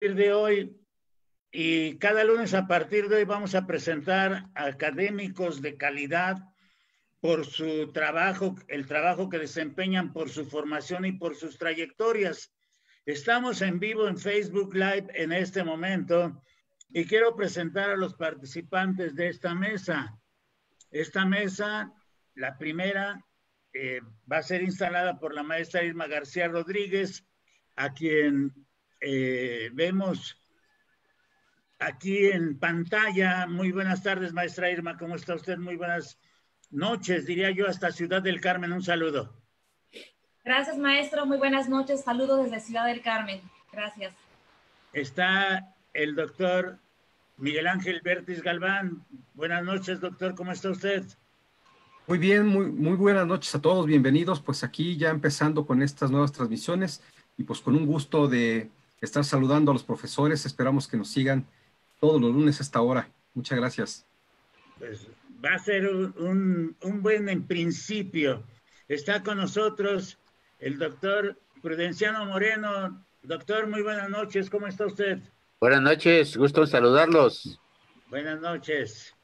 de hoy y cada lunes a partir de hoy vamos a presentar académicos de calidad por su trabajo, el trabajo que desempeñan por su formación y por sus trayectorias. Estamos en vivo en Facebook Live en este momento y quiero presentar a los participantes de esta mesa. Esta mesa, la primera, eh, va a ser instalada por la maestra Irma García Rodríguez, a quien eh, vemos aquí en pantalla. Muy buenas tardes, maestra Irma. ¿Cómo está usted? Muy buenas noches, diría yo, hasta Ciudad del Carmen. Un saludo. Gracias, maestro. Muy buenas noches. Saludos desde Ciudad del Carmen. Gracias. Está el doctor Miguel Ángel Bertis Galván. Buenas noches, doctor. ¿Cómo está usted? Muy bien, muy, muy buenas noches a todos. Bienvenidos. Pues aquí ya empezando con estas nuevas transmisiones y pues con un gusto de estar saludando a los profesores. Esperamos que nos sigan todos los lunes a esta hora. Muchas gracias. Pues va a ser un, buen en principio. Está con nosotros el doctor Prudenciano Moreno. Doctor, muy buenas noches. ¿Cómo está usted? Buenas noches, gusto en saludarlos. Buenas noches.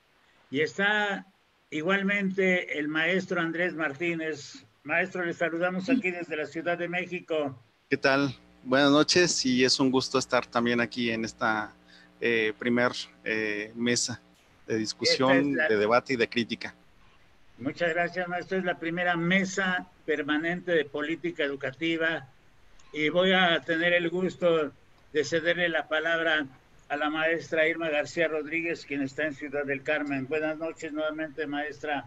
Y está igualmente el maestro Andrés Martínez. Maestro, le saludamos aquí desde la Ciudad de México. ¿Qué tal? Buenas noches y es un gusto estar también aquí en esta eh, primer eh, mesa de discusión, de debate y de crítica. Muchas gracias, maestro. Es la primera mesa permanente de política educativa y voy a tener el gusto de cederle la palabra a la maestra Irma García Rodríguez, quien está en Ciudad del Carmen. Buenas noches nuevamente, maestra.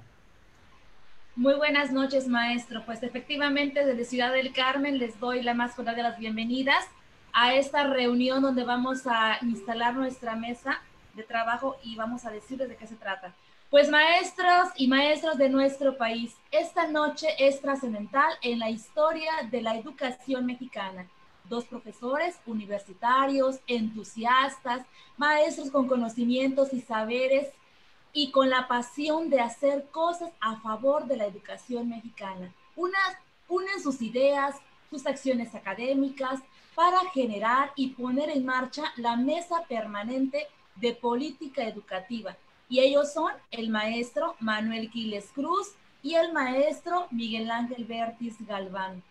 Muy buenas noches, maestro. Pues efectivamente, desde Ciudad del Carmen les doy la más cordial de las bienvenidas a esta reunión donde vamos a instalar nuestra mesa de trabajo y vamos a decirles de qué se trata. Pues maestros y maestros de nuestro país, esta noche es trascendental en la historia de la educación mexicana. Dos profesores universitarios, entusiastas, maestros con conocimientos y saberes y con la pasión de hacer cosas a favor de la educación mexicana. Unen sus ideas, sus acciones académicas, para generar y poner en marcha la mesa permanente de política educativa. Y ellos son el maestro Manuel Quiles Cruz y el maestro Miguel Ángel Bertis Galván.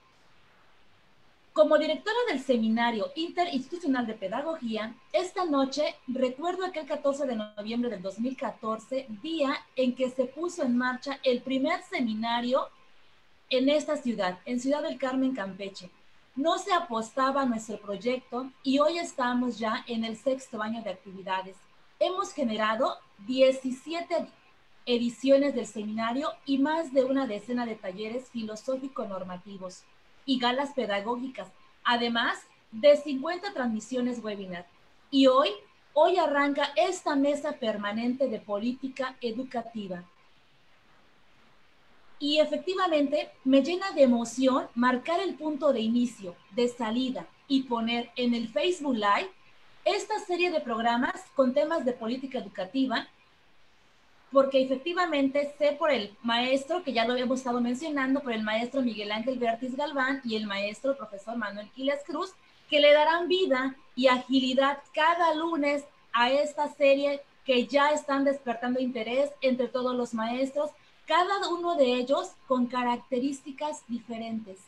Como directora del Seminario Interinstitucional de Pedagogía, esta noche recuerdo aquel 14 de noviembre del 2014, día en que se puso en marcha el primer seminario en esta ciudad, en Ciudad del Carmen, Campeche no se apostaba a nuestro proyecto y hoy estamos ya en el sexto año de actividades. Hemos generado 17 ediciones del seminario y más de una decena de talleres filosófico-normativos y galas pedagógicas, además de 50 transmisiones webinar. Y hoy, hoy arranca esta mesa permanente de política educativa. Y efectivamente me llena de emoción marcar el punto de inicio, de salida y poner en el Facebook Live esta serie de programas con temas de política educativa, porque efectivamente sé por el maestro, que ya lo habíamos estado mencionando, por el maestro Miguel Ángel Bertis Galván y el maestro profesor Manuel Quiles Cruz, que le darán vida y agilidad cada lunes a esta serie que ya están despertando interés entre todos los maestros cada uno de ellos con características diferentes,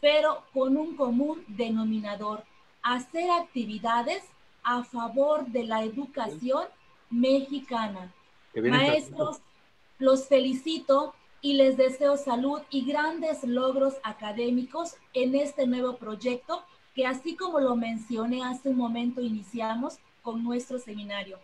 pero con un común denominador, hacer actividades a favor de la educación mexicana. Maestros, los felicito y les deseo salud y grandes logros académicos en este nuevo proyecto que así como lo mencioné hace un momento iniciamos con nuestro seminario.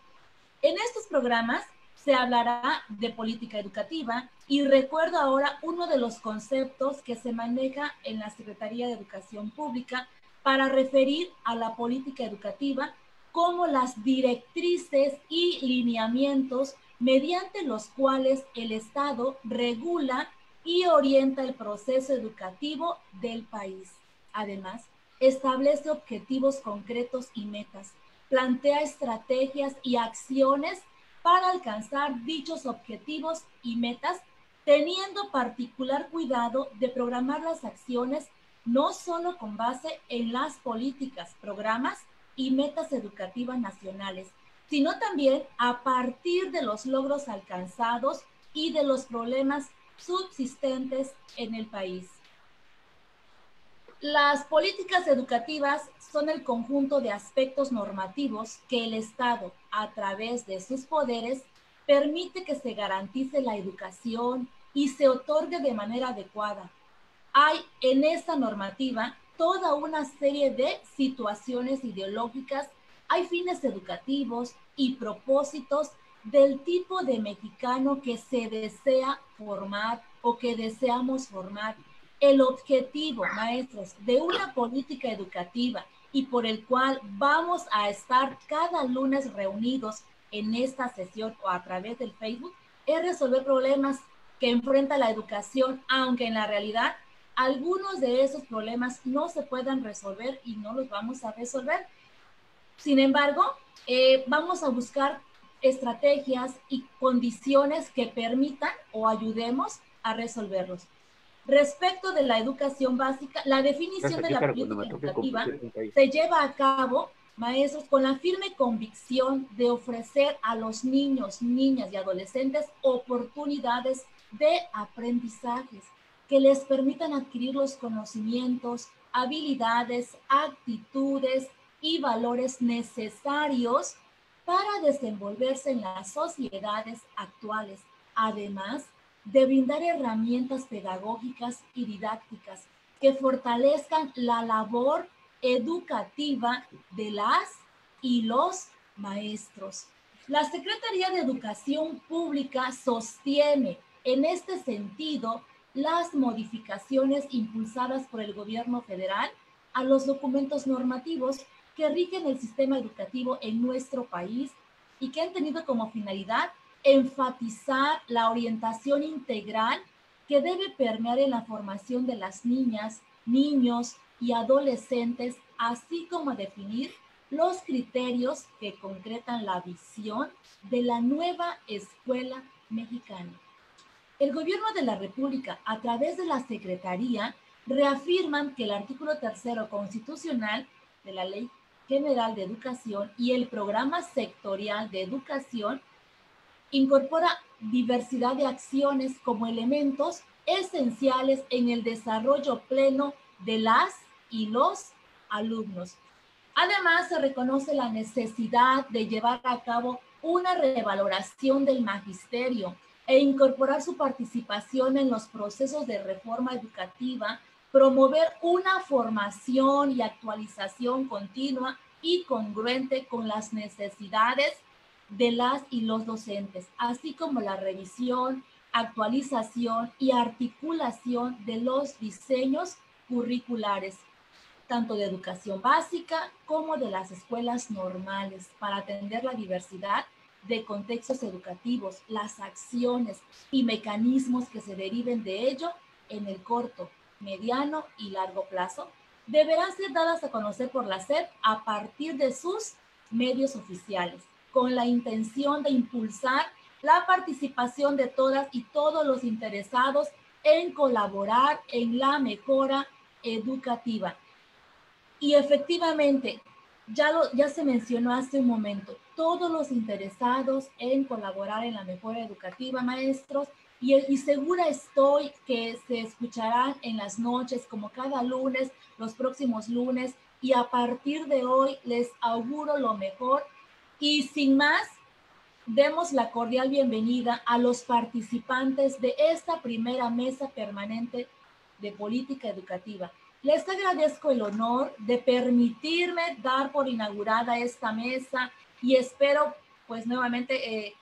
En estos programas se hablará de política educativa y recuerdo ahora uno de los conceptos que se maneja en la Secretaría de Educación Pública para referir a la política educativa como las directrices y lineamientos mediante los cuales el Estado regula y orienta el proceso educativo del país. Además, establece objetivos concretos y metas, plantea estrategias y acciones para alcanzar dichos objetivos y metas, teniendo particular cuidado de programar las acciones no solo con base en las políticas, programas, y metas educativas nacionales, sino también a partir de los logros alcanzados y de los problemas subsistentes en el país. Las políticas educativas son el conjunto de aspectos normativos que el Estado, a través de sus poderes, permite que se garantice la educación y se otorgue de manera adecuada. Hay en esa normativa toda una serie de situaciones ideológicas, hay fines educativos y propósitos del tipo de mexicano que se desea formar o que deseamos formar. El objetivo, maestros, de una política educativa y por el cual vamos a estar cada lunes reunidos en esta sesión o a través del Facebook es resolver problemas que enfrenta la educación, aunque en la realidad algunos de esos problemas no se puedan resolver y no los vamos a resolver. Sin embargo, eh, vamos a buscar estrategias y condiciones que permitan o ayudemos a resolverlos. Respecto de la educación básica, la definición de la política educativa se lleva a cabo, maestros, con la firme convicción de ofrecer a los niños, niñas y adolescentes oportunidades de aprendizajes que les permitan adquirir los conocimientos, habilidades, actitudes y valores necesarios para desenvolverse en las sociedades actuales, además de brindar herramientas pedagógicas y didácticas que fortalezcan la labor educativa de las y los maestros. La Secretaría de Educación Pública sostiene en este sentido las modificaciones impulsadas por el gobierno federal a los documentos normativos que rigen el sistema educativo en nuestro país y que han tenido como finalidad enfatizar la orientación integral que debe permear en la formación de las niñas, niños y adolescentes, así como definir los criterios que concretan la visión de la nueva escuela mexicana. El gobierno de la República, a través de la Secretaría, reafirman que el artículo tercero constitucional de la Ley General de Educación y el Programa Sectorial de Educación incorpora diversidad de acciones como elementos esenciales en el desarrollo pleno de las y los alumnos. Además, se reconoce la necesidad de llevar a cabo una revaloración del magisterio e incorporar su participación en los procesos de reforma educativa, promover una formación y actualización continua y congruente con las necesidades de las y los docentes, así como la revisión, actualización y articulación de los diseños curriculares, tanto de educación básica como de las escuelas normales, para atender la diversidad de contextos educativos, las acciones y mecanismos que se deriven de ello en el corto, mediano y largo plazo, deberán ser dadas a conocer por la SEP a partir de sus medios oficiales, con la intención de impulsar la participación de todas y todos los interesados en colaborar en la mejora educativa. Y efectivamente, ya, lo, ya se mencionó hace un momento, todos los interesados en colaborar en la mejora educativa, maestros, y, y, segura estoy que se escucharán en las noches, como cada lunes, los próximos lunes, y a partir de hoy les auguro lo mejor. Y sin más, demos la cordial bienvenida a los participantes de esta primera mesa permanente de política educativa. Les agradezco el honor de permitirme dar por inaugurada esta mesa y espero pues nuevamente eh,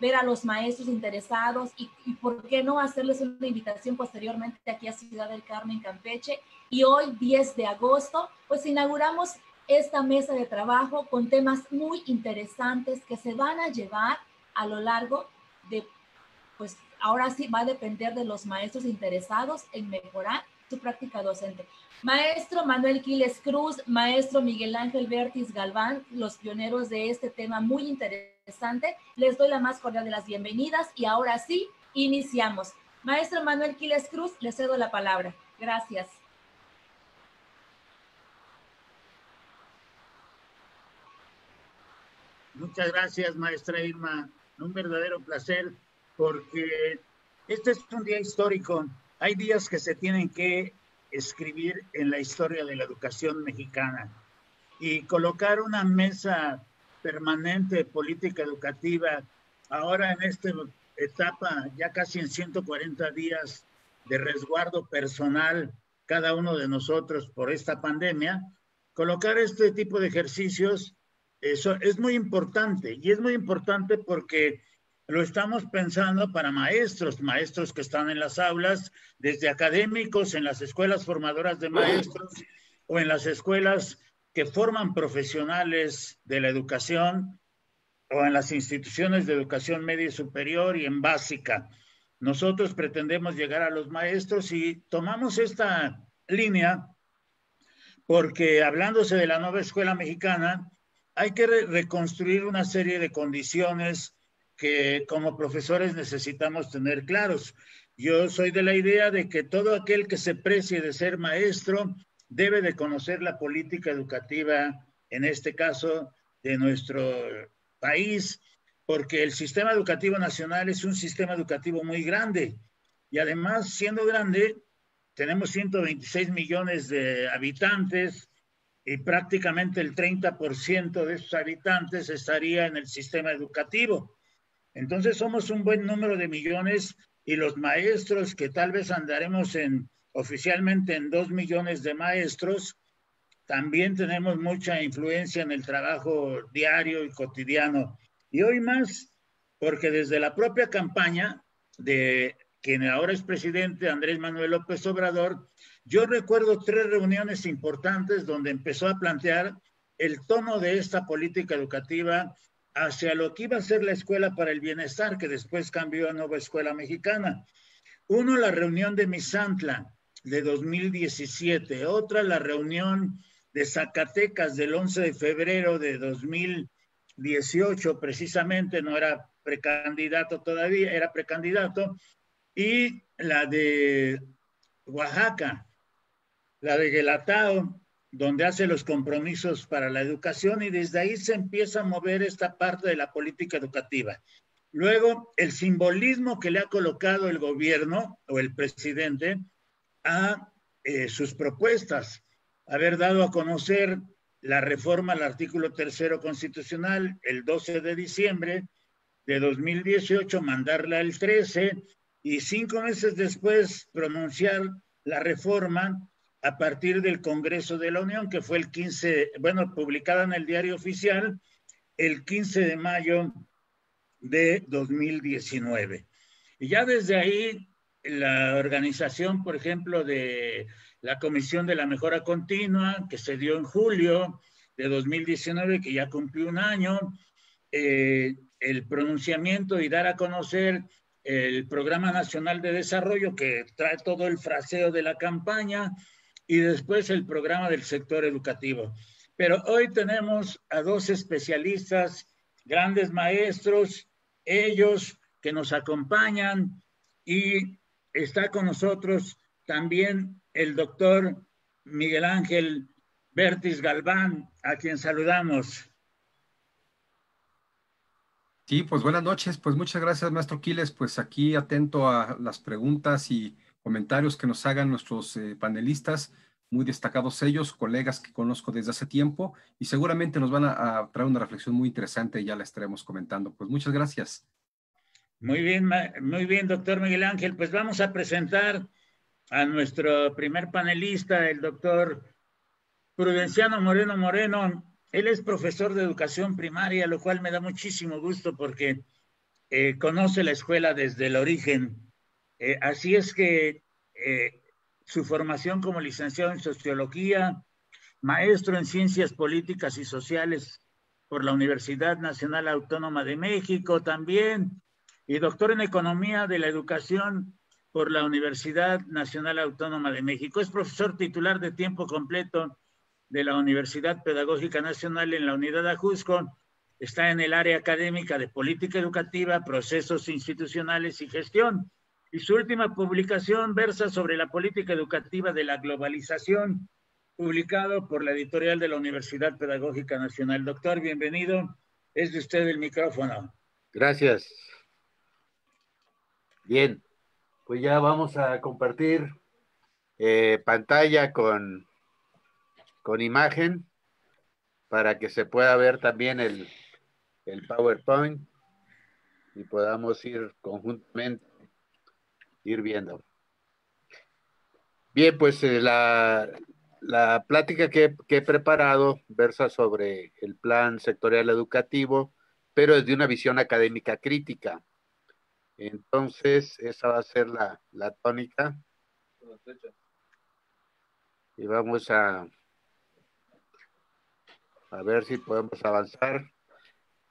ver a los maestros interesados y, y, por qué no hacerles una invitación posteriormente aquí a Ciudad del Carmen, Campeche. Y hoy, 10 de agosto, pues inauguramos esta mesa de trabajo con temas muy interesantes que se van a llevar a lo largo de, pues ahora sí va a depender de los maestros interesados en mejorar su práctica docente. Maestro Manuel Quiles Cruz, maestro Miguel Ángel Bertis Galván, los pioneros de este tema muy interesante, les doy la más cordial de las bienvenidas y ahora sí, iniciamos. Maestro Manuel Quiles Cruz, le cedo la palabra. Gracias. Muchas gracias, maestra Irma. Un verdadero placer porque este es un día histórico. Hay días que se tienen que escribir en la historia de la educación mexicana y colocar una mesa permanente política educativa ahora en esta etapa, ya casi en 140 días de resguardo personal cada uno de nosotros por esta pandemia, colocar este tipo de ejercicios eso es muy importante y es muy importante porque lo estamos pensando para maestros, maestros que están en las aulas, desde académicos en las escuelas formadoras de maestros o en las escuelas que forman profesionales de la educación o en las instituciones de educación media y superior y en básica. Nosotros pretendemos llegar a los maestros y tomamos esta línea porque hablándose de la nueva escuela mexicana, hay que reconstruir una serie de condiciones que como profesores necesitamos tener claros. Yo soy de la idea de que todo aquel que se precie de ser maestro debe de conocer la política educativa, en este caso, de nuestro país, porque el sistema educativo nacional es un sistema educativo muy grande y además, siendo grande, tenemos 126 millones de habitantes y prácticamente el 30% de esos habitantes estaría en el sistema educativo. Entonces somos un buen número de millones y los maestros que tal vez andaremos en oficialmente en dos millones de maestros, también tenemos mucha influencia en el trabajo diario y cotidiano. Y hoy más, porque desde la propia campaña de quien ahora es presidente, Andrés Manuel López Obrador, yo recuerdo tres reuniones importantes donde empezó a plantear el tono de esta política educativa hacia lo que iba a ser la Escuela para el Bienestar, que después cambió a Nueva Escuela Mexicana. Uno, la reunión de Misantla de 2017. Otra, la reunión de Zacatecas del 11 de febrero de 2018, precisamente, no era precandidato todavía, era precandidato. Y la de Oaxaca, la de Guelatao, donde hace los compromisos para la educación y desde ahí se empieza a mover esta parte de la política educativa. Luego, el simbolismo que le ha colocado el gobierno o el presidente a eh, sus propuestas, haber dado a conocer la reforma al artículo tercero constitucional el 12 de diciembre de 2018, mandarla el 13 y cinco meses después pronunciar la reforma a partir del Congreso de la Unión, que fue el 15, bueno, publicada en el diario oficial el 15 de mayo de 2019. Y ya desde ahí, la organización, por ejemplo, de la Comisión de la Mejora Continua, que se dio en julio de 2019, que ya cumplió un año, eh, el pronunciamiento y dar a conocer el Programa Nacional de Desarrollo, que trae todo el fraseo de la campaña, y después el programa del sector educativo. Pero hoy tenemos a dos especialistas, grandes maestros, ellos que nos acompañan y está con nosotros también el doctor Miguel Ángel Bertis Galván, a quien saludamos. Sí, pues buenas noches. Pues muchas gracias, maestro Quiles. Pues aquí atento a las preguntas y comentarios que nos hagan nuestros eh, panelistas, muy destacados ellos, colegas que conozco desde hace tiempo y seguramente nos van a, traer una reflexión muy interesante ya la estaremos comentando. Pues muchas gracias. Muy bien, muy bien, doctor Miguel Ángel. Pues vamos a presentar a nuestro primer panelista, el doctor Prudenciano Moreno Moreno. Él es profesor de educación primaria, lo cual me da muchísimo gusto porque eh, conoce la escuela desde el origen eh, así es que eh, su formación como licenciado en sociología, maestro en ciencias políticas y sociales por la Universidad Nacional Autónoma de México también, y doctor en economía de la educación por la Universidad Nacional Autónoma de México. Es profesor titular de tiempo completo de la Universidad Pedagógica Nacional en la Unidad Ajusco. Está en el área académica de política educativa, procesos institucionales y gestión y su última publicación versa sobre la política educativa de la globalización, publicado por la editorial de la Universidad Pedagógica Nacional. Doctor, bienvenido Es de usted el micrófono. Gracias. Bien, pues ya vamos a compartir eh, pantalla con, con imagen para que se pueda ver también el, el PowerPoint y podamos ir conjuntamente, ir viendo. Bien, pues eh, la, la, plática que, he preparado versa sobre el plan sectorial educativo, pero desde una visión académica crítica. Entonces, esa va a ser la, la tónica. Y vamos a, a ver si podemos avanzar.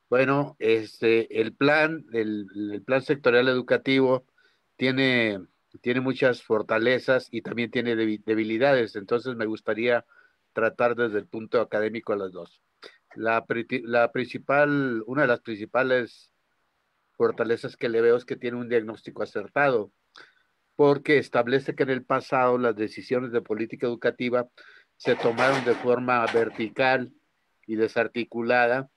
Bueno, este, el plan, el plan sectorial educativo tiene tiene muchas fortalezas y también tiene debilidades, entonces me gustaría tratar desde el punto académico a las dos. La, la, principal, una de las principales fortalezas que le veo es que tiene un diagnóstico acertado, porque establece que en el pasado las decisiones de política educativa se tomaron de forma vertical y desarticulada,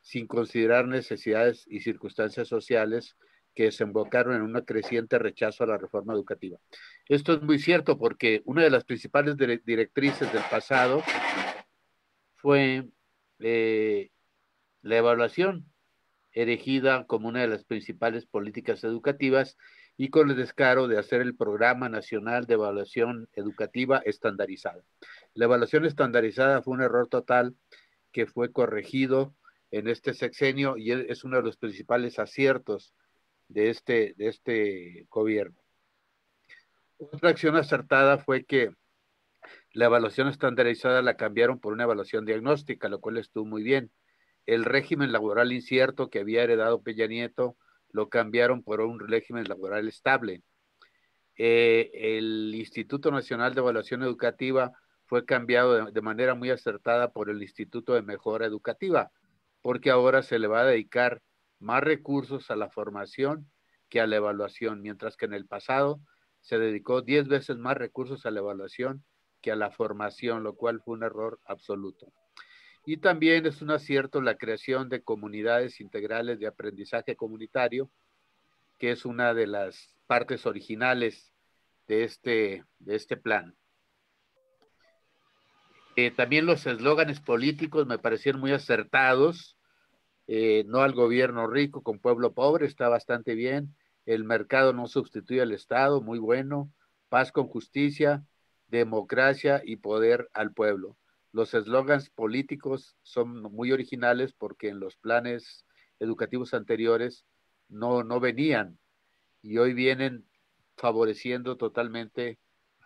sin considerar necesidades y circunstancias sociales que desembocaron en un creciente rechazo a la reforma educativa. Esto es muy cierto porque una de las principales directrices del pasado fue eh, la evaluación, erigida como una de las principales políticas educativas y con el descaro de hacer el Programa Nacional de Evaluación Educativa estandarizada. La evaluación estandarizada fue un error total que fue corregido en este sexenio y es uno de los principales aciertos de este, de este gobierno. Otra acción acertada fue que la evaluación estandarizada la cambiaron por una evaluación diagnóstica, lo cual estuvo muy bien. El régimen laboral incierto que había heredado Peña Nieto lo cambiaron por un régimen laboral estable. Eh, el Instituto Nacional de Evaluación Educativa fue cambiado de, de, manera muy acertada por el Instituto de Mejora Educativa, porque ahora se le va a dedicar más recursos a la formación que a la evaluación, mientras que en el pasado se dedicó 10 veces más recursos a la evaluación que a la formación, lo cual fue un error absoluto. Y también es un acierto la creación de comunidades integrales de aprendizaje comunitario, que es una de las partes originales de este, de este plan. Eh, también los eslóganes políticos me parecieron muy acertados eh, no al gobierno rico con pueblo pobre, está bastante bien. El mercado no sustituye al Estado, muy bueno. Paz con justicia, democracia y poder al pueblo. Los eslogans políticos son muy originales porque en los planes educativos anteriores no, no venían y hoy vienen favoreciendo totalmente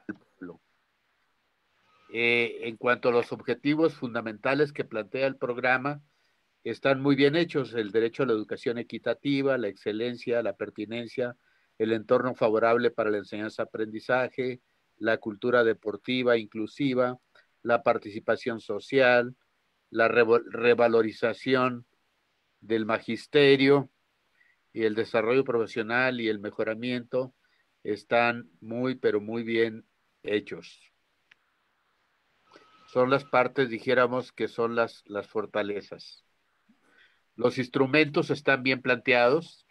al pueblo. Eh, en cuanto a los objetivos fundamentales que plantea el programa, están muy bien hechos, el derecho a la educación equitativa, la excelencia, la pertinencia, el entorno favorable para la enseñanza-aprendizaje, la cultura deportiva inclusiva, la participación social, la revalorización del magisterio y el desarrollo profesional y el mejoramiento están muy, pero muy bien hechos. Son las partes, dijéramos, que son las, las fortalezas. Los instrumentos están bien planteados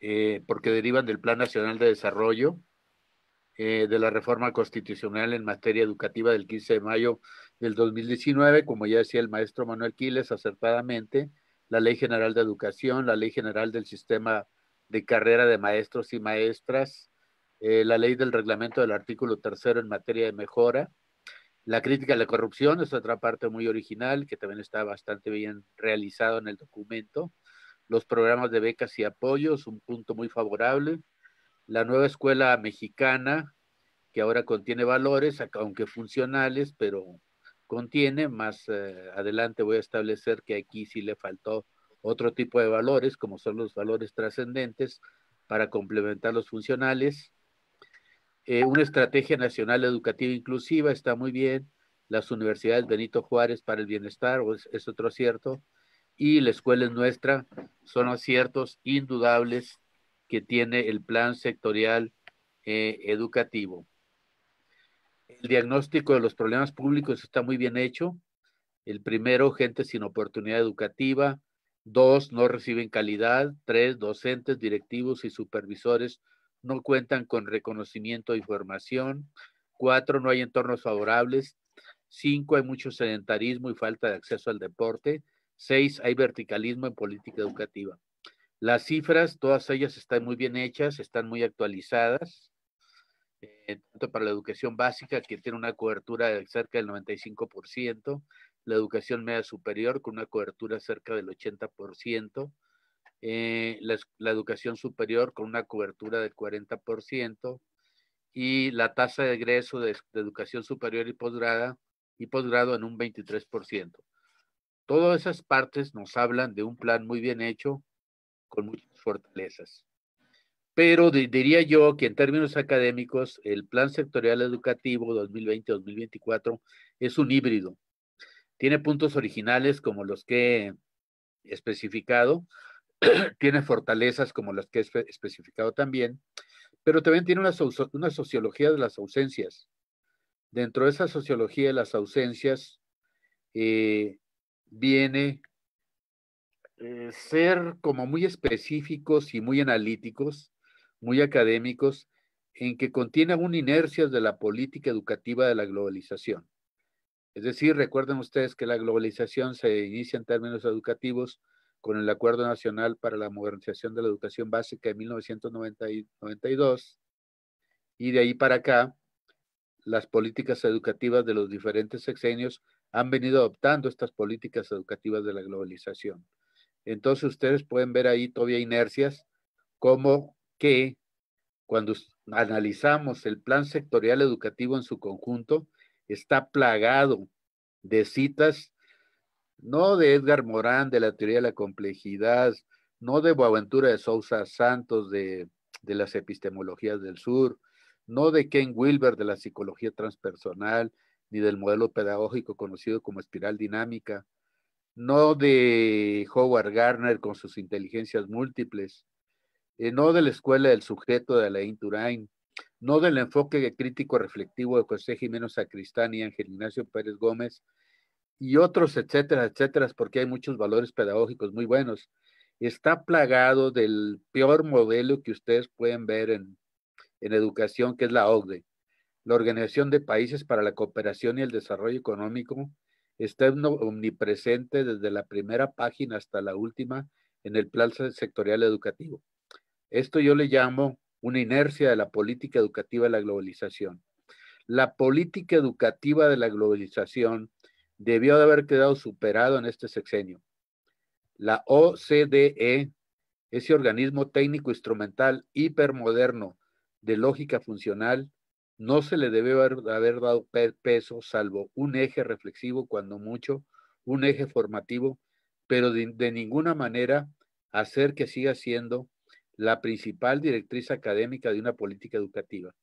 eh, porque derivan del Plan Nacional de Desarrollo, eh, de la reforma constitucional en materia educativa del 15 de mayo del 2019, como ya decía el maestro Manuel Quiles acertadamente, la Ley General de Educación, la Ley General del Sistema de Carrera de Maestros y Maestras, eh, la Ley del Reglamento del artículo tercero en materia de mejora, la crítica a la corrupción es otra parte muy original que también está bastante bien realizado en el documento. Los programas de becas y apoyos, un punto muy favorable. La nueva escuela mexicana, que ahora contiene valores, aunque funcionales, pero contiene. Más eh, adelante voy a establecer que aquí sí le faltó otro tipo de valores, como son los valores trascendentes, para complementar los funcionales. Eh, una estrategia nacional educativa inclusiva está muy bien. Las universidades Benito Juárez para el bienestar es, otro acierto. Y la escuela es nuestra son aciertos indudables que tiene el plan sectorial eh, educativo. El diagnóstico de los problemas públicos está muy bien hecho. El primero, gente sin oportunidad educativa. Dos, no reciben calidad. Tres, docentes, directivos y supervisores no cuentan con reconocimiento de información. Cuatro, no hay entornos favorables. Cinco, hay mucho sedentarismo y falta de acceso al deporte. Seis, hay verticalismo en política educativa. Las cifras, todas ellas están muy bien hechas, están muy actualizadas, eh, tanto para la educación básica, que tiene una cobertura de cerca del 95%, la educación media superior con una cobertura cerca del 80%, eh, la, educación superior con una cobertura del 40%, y la tasa de egreso de, educación superior y posgrado, y posgrado en un 23%. Todas esas partes nos hablan de un plan muy bien hecho, con muchas fortalezas. Pero diría yo que en términos académicos, el Plan Sectorial Educativo 2020-2024 es un híbrido. Tiene puntos originales como los que he especificado, tiene fortalezas como las que he especificado también, pero también tiene una, una sociología de las ausencias. Dentro de esa sociología de las ausencias eh, viene eh, ser como muy específicos y muy analíticos, muy académicos, en que contiene aún inercias de la política educativa de la globalización. Es decir, recuerden ustedes que la globalización se inicia en términos educativos con el Acuerdo Nacional para la Modernización de la Educación Básica de 1992 y de ahí para acá las políticas educativas de los diferentes sexenios han venido adoptando estas políticas educativas de la globalización. Entonces ustedes pueden ver ahí todavía inercias como que cuando analizamos el plan sectorial educativo en su conjunto, está plagado de citas, no de Edgar Morán, de la teoría de la complejidad, no de Boaventura de Sousa Santos, de, de las epistemologías del sur, no de Ken Wilber, de la psicología transpersonal, ni del modelo pedagógico conocido como espiral dinámica, no de Howard Gardner con sus inteligencias múltiples, eh, no de la escuela del sujeto de Alain Turain, no del enfoque crítico reflectivo de José Jiménez Sacristán y Ángel Ignacio Pérez Gómez, y otros, etcétera, etcétera, porque hay muchos valores pedagógicos muy buenos. Está plagado del peor modelo que ustedes pueden ver en, en educación, que es la OCDE, la Organización de Países para la Cooperación y el Desarrollo Económico, está omnipresente desde la primera página hasta la última en el plan sectorial educativo. Esto yo le llamo una inercia de la política educativa de la globalización. La política educativa de la globalización debió de haber quedado superado en este sexenio. La OCDE, ese organismo técnico instrumental hipermoderno de lógica funcional, no se le debe haber, dado peso salvo un eje reflexivo, cuando mucho, un eje formativo, pero de, de ninguna manera hacer que siga siendo la principal directriz académica de una política educativa.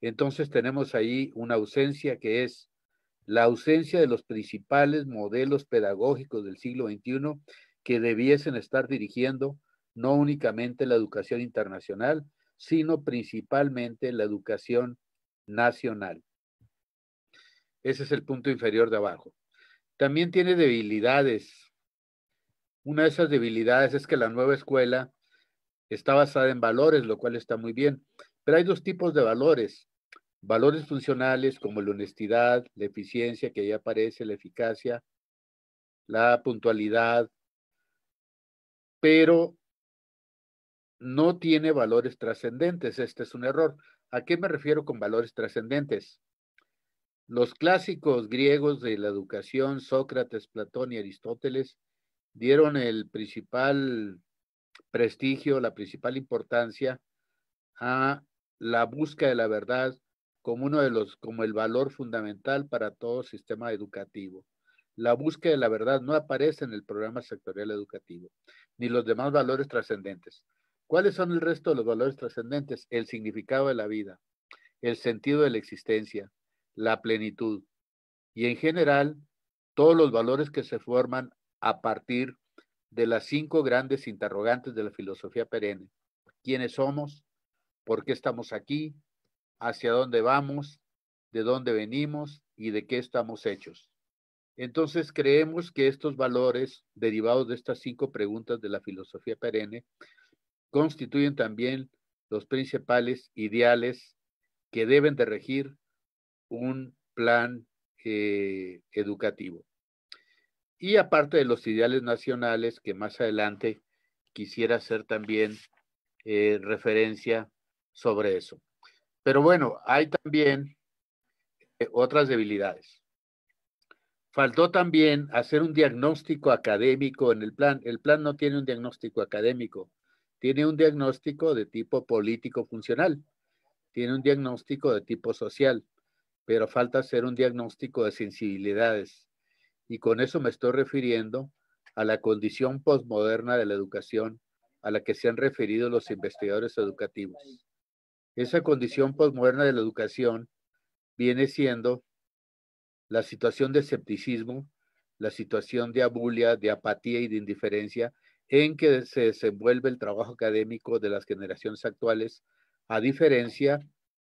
Entonces tenemos ahí una ausencia que es la ausencia de los principales modelos pedagógicos del siglo XXI que debiesen estar dirigiendo no únicamente la educación internacional, sino principalmente la educación nacional. Ese es el punto inferior de abajo. También tiene debilidades. Una de esas debilidades es que la nueva escuela está basada en valores, lo cual está muy bien. Pero hay dos tipos de valores. Valores funcionales como la honestidad, la eficiencia, que ya aparece, la eficacia, la puntualidad, pero no tiene valores trascendentes. Este es un error. ¿A qué me refiero con valores trascendentes? Los clásicos griegos de la educación, Sócrates, Platón y Aristóteles, dieron el principal prestigio, la principal importancia a la búsqueda de la verdad como uno de los, como el valor fundamental para todo sistema educativo. La búsqueda de la verdad no aparece en el programa sectorial educativo, ni los demás valores trascendentes. ¿Cuáles son el resto de los valores trascendentes? El significado de la vida, el sentido de la existencia, la plenitud y en general todos los valores que se forman a partir de las cinco grandes interrogantes de la filosofía perenne. ¿Quiénes somos? ¿Por qué estamos aquí? ¿Hacia dónde vamos? ¿De dónde venimos? ¿Y de qué estamos hechos? Entonces creemos que estos valores derivados de estas cinco preguntas de la filosofía perenne constituyen también los principales ideales que deben de regir un plan eh, educativo. Y aparte de los ideales nacionales, que más adelante quisiera hacer también eh, referencia sobre eso. Pero bueno, hay también eh, otras debilidades. Faltó también hacer un diagnóstico académico en el plan. El plan no tiene un diagnóstico académico, tiene un diagnóstico de tipo político funcional, tiene un diagnóstico de tipo social, pero falta hacer un diagnóstico de sensibilidades. Y con eso me estoy refiriendo a la condición postmoderna de la educación a la que se han referido los investigadores educativos. Esa condición postmoderna de la educación viene siendo la situación de escepticismo, la situación de abulia, de apatía y de indiferencia en que se desenvuelve el trabajo académico de las generaciones actuales, a diferencia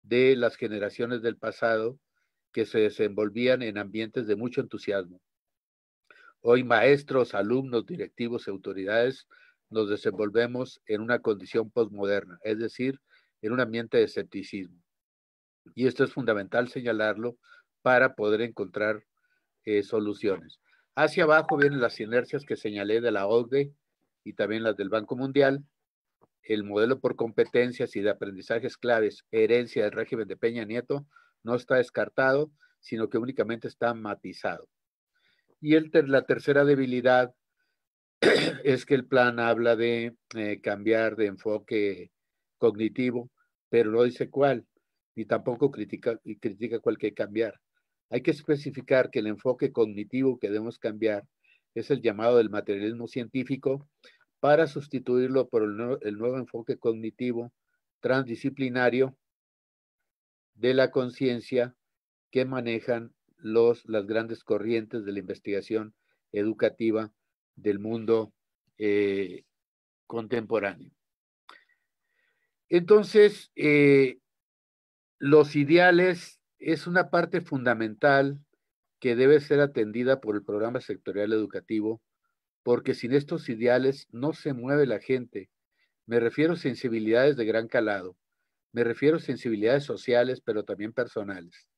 de las generaciones del pasado que se desenvolvían en ambientes de mucho entusiasmo. Hoy maestros, alumnos, directivos autoridades nos desenvolvemos en una condición postmoderna, es decir, en un ambiente de escepticismo. Y esto es fundamental señalarlo para poder encontrar eh, soluciones. Hacia abajo vienen las inercias que señalé de la OCDE y también las del Banco Mundial, el modelo por competencias y de aprendizajes claves, herencia del régimen de Peña Nieto, no está descartado, sino que únicamente está matizado. Y el la tercera debilidad es que el plan habla de eh, cambiar de enfoque cognitivo, pero no dice cuál, ni tampoco critica, y critica cuál que cambiar. Hay que especificar que el enfoque cognitivo que debemos cambiar es el llamado del materialismo científico para sustituirlo por el nuevo, enfoque cognitivo transdisciplinario de la conciencia que manejan los, las grandes corrientes de la investigación educativa del mundo eh, contemporáneo. Entonces, eh, los ideales es una parte fundamental que debe ser atendida por el programa sectorial educativo, porque sin estos ideales no se mueve la gente. Me refiero a sensibilidades de gran calado, me refiero a sensibilidades sociales, pero también personales.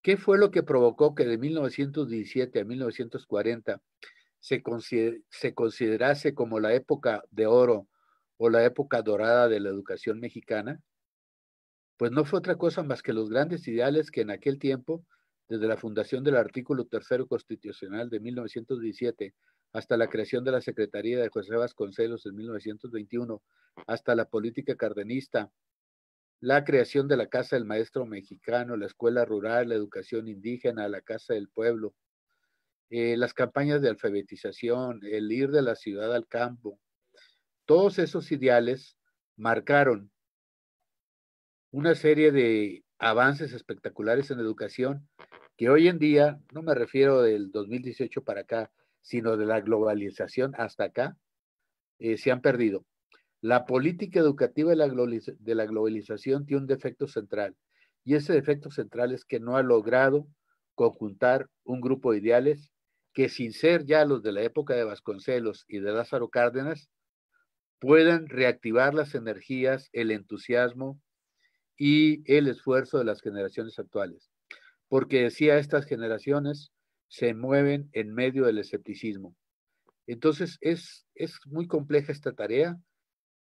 ¿Qué fue lo que provocó que de 1917 a 1940 se, se considerase como la época de oro o la época dorada de la educación mexicana? Pues no fue otra cosa más que los grandes ideales que en aquel tiempo, desde la fundación del artículo tercero constitucional de 1917 hasta la creación de la Secretaría de José Vasconcelos en 1921, hasta la política cardenista, la creación de la Casa del Maestro Mexicano, la Escuela Rural, la Educación Indígena, la Casa del Pueblo, eh, las campañas de alfabetización, el ir de la ciudad al campo, todos esos ideales marcaron una serie de avances espectaculares en educación que hoy en día, no me refiero del 2018 para acá, sino de la globalización hasta acá, eh, se han perdido. La política educativa de la, globalización tiene un defecto central y ese defecto central es que no ha logrado conjuntar un grupo de ideales que sin ser ya los de la época de Vasconcelos y de Lázaro Cárdenas, puedan reactivar las energías, el entusiasmo y el esfuerzo de las generaciones actuales. Porque decía, estas generaciones se mueven en medio del escepticismo. Entonces es, es muy compleja esta tarea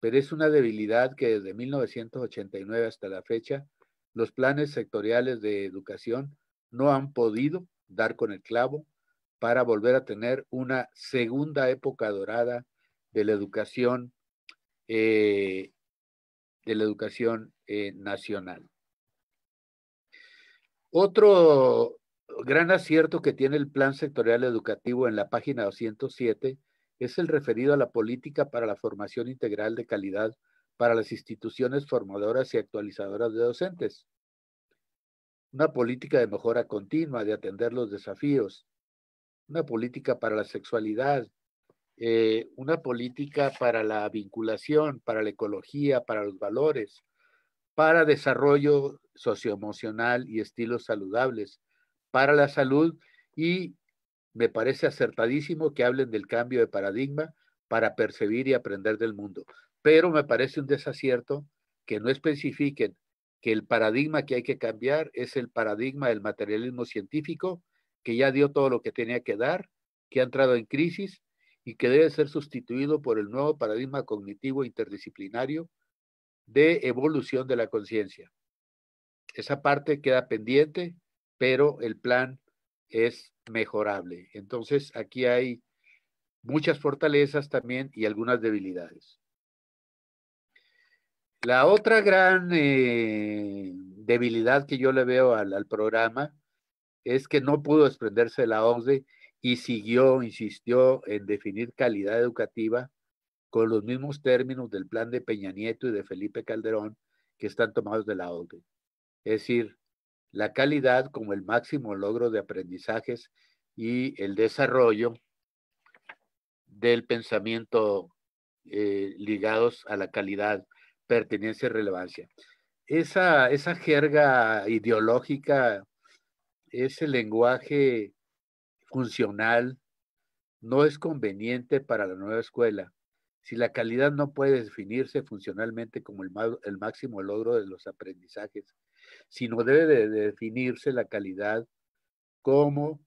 pero es una debilidad que desde 1989 hasta la fecha los planes sectoriales de educación no han podido dar con el clavo para volver a tener una segunda época dorada de la educación eh, de la educación eh, nacional. Otro gran acierto que tiene el plan sectorial educativo en la página 207 es el referido a la política para la formación integral de calidad para las instituciones formadoras y actualizadoras de docentes. Una política de mejora continua, de atender los desafíos. Una política para la sexualidad. Eh, una política para la vinculación, para la ecología, para los valores, para desarrollo socioemocional y estilos saludables, para la salud y me parece acertadísimo que hablen del cambio de paradigma para percibir y aprender del mundo, pero me parece un desacierto que no especifiquen que el paradigma que hay que cambiar es el paradigma del materialismo científico, que ya dio todo lo que tenía que dar, que ha entrado en crisis y que debe ser sustituido por el nuevo paradigma cognitivo interdisciplinario de evolución de la conciencia. Esa parte queda pendiente, pero el plan es mejorable. Entonces, aquí hay muchas fortalezas también y algunas debilidades. La otra gran eh, debilidad que yo le veo al, programa es que no pudo desprenderse de la OCDE y siguió, insistió en definir calidad educativa con los mismos términos del plan de Peña Nieto y de Felipe Calderón que están tomados de la OCDE. Es decir, la calidad como el máximo logro de aprendizajes y el desarrollo del pensamiento eh, ligados a la calidad, pertenencia y relevancia. Esa, esa jerga ideológica, ese lenguaje funcional, no es conveniente para la nueva escuela. Si la calidad no puede definirse funcionalmente como el, máximo logro de los aprendizajes, sino debe de definirse la calidad como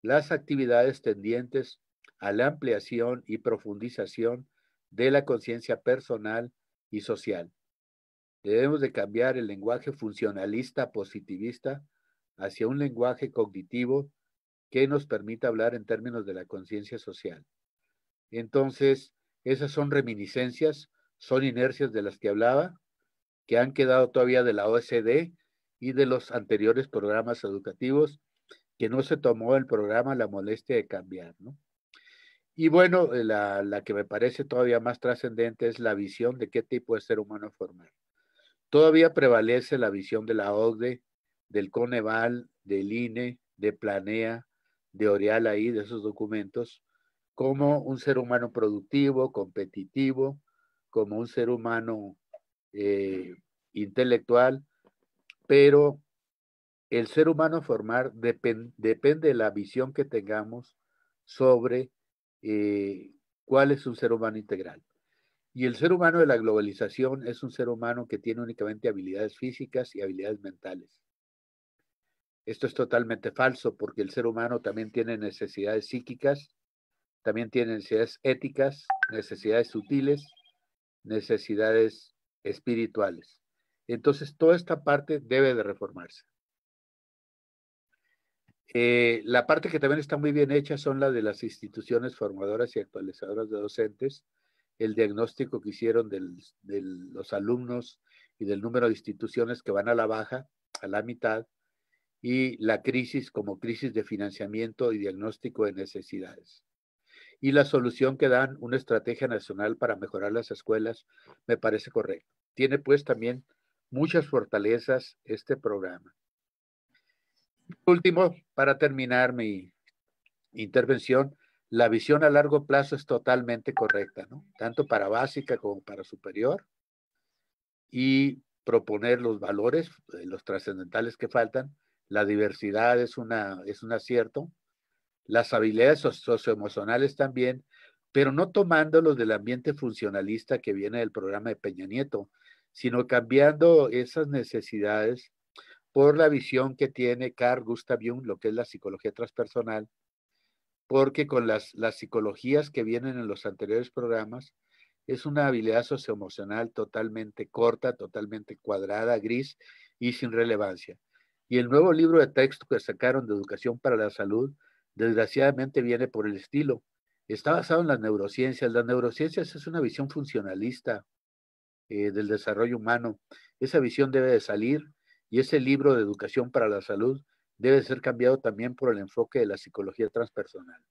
las actividades tendientes a la ampliación y profundización de la conciencia personal y social. Debemos de cambiar el lenguaje funcionalista positivista hacia un lenguaje cognitivo que nos permita hablar en términos de la conciencia social. Entonces, esas son reminiscencias, son inercias de las que hablaba, que han quedado todavía de la OSD y de los anteriores programas educativos que no se tomó el programa la molestia de cambiar, ¿no? Y bueno, eh, la, la que me parece todavía más trascendente es la visión de qué tipo de ser humano formar. Todavía prevalece la visión de la OCDE, del Coneval, del INE, de Planea, de Oreal ahí, de esos documentos, como un ser humano productivo, competitivo, como un ser humano eh, intelectual, pero el ser humano formar depende de la visión que tengamos sobre eh, cuál es un ser humano integral. Y el ser humano de la globalización es un ser humano que tiene únicamente habilidades físicas y habilidades mentales. Esto es totalmente falso porque el ser humano también tiene necesidades psíquicas, también tiene necesidades éticas, necesidades sutiles, necesidades espirituales. Entonces, toda esta parte debe de reformarse. Eh, la parte que también está muy bien hecha son las de las instituciones formadoras y actualizadoras de docentes, el diagnóstico que hicieron de los alumnos y del número de instituciones que van a la baja, a la mitad, y la crisis como crisis de financiamiento y diagnóstico de necesidades. Y la solución que dan, una estrategia nacional para mejorar las escuelas, me parece correcto. Tiene pues también muchas fortalezas este programa. Último, para terminar mi intervención, la visión a largo plazo es totalmente correcta, ¿no? Tanto para básica como para superior. Y proponer los valores, eh, los trascendentales que faltan. La diversidad es, una, es un acierto. Las habilidades socioemocionales también, pero no tomándolos del ambiente funcionalista que viene del programa de Peña Nieto, sino cambiando esas necesidades por la visión que tiene Carl Gustav Jung, lo que es la psicología transpersonal, porque con las, las psicologías que vienen en los anteriores programas, es una habilidad socioemocional totalmente corta, totalmente cuadrada, gris y sin relevancia. Y el nuevo libro de texto que sacaron de Educación para la Salud, desgraciadamente viene por el estilo. Está basado en las neurociencias. Las neurociencias es una visión funcionalista eh, del desarrollo humano. Esa visión debe de salir y ese libro de educación para la salud debe ser cambiado también por el enfoque de la psicología transpersonal.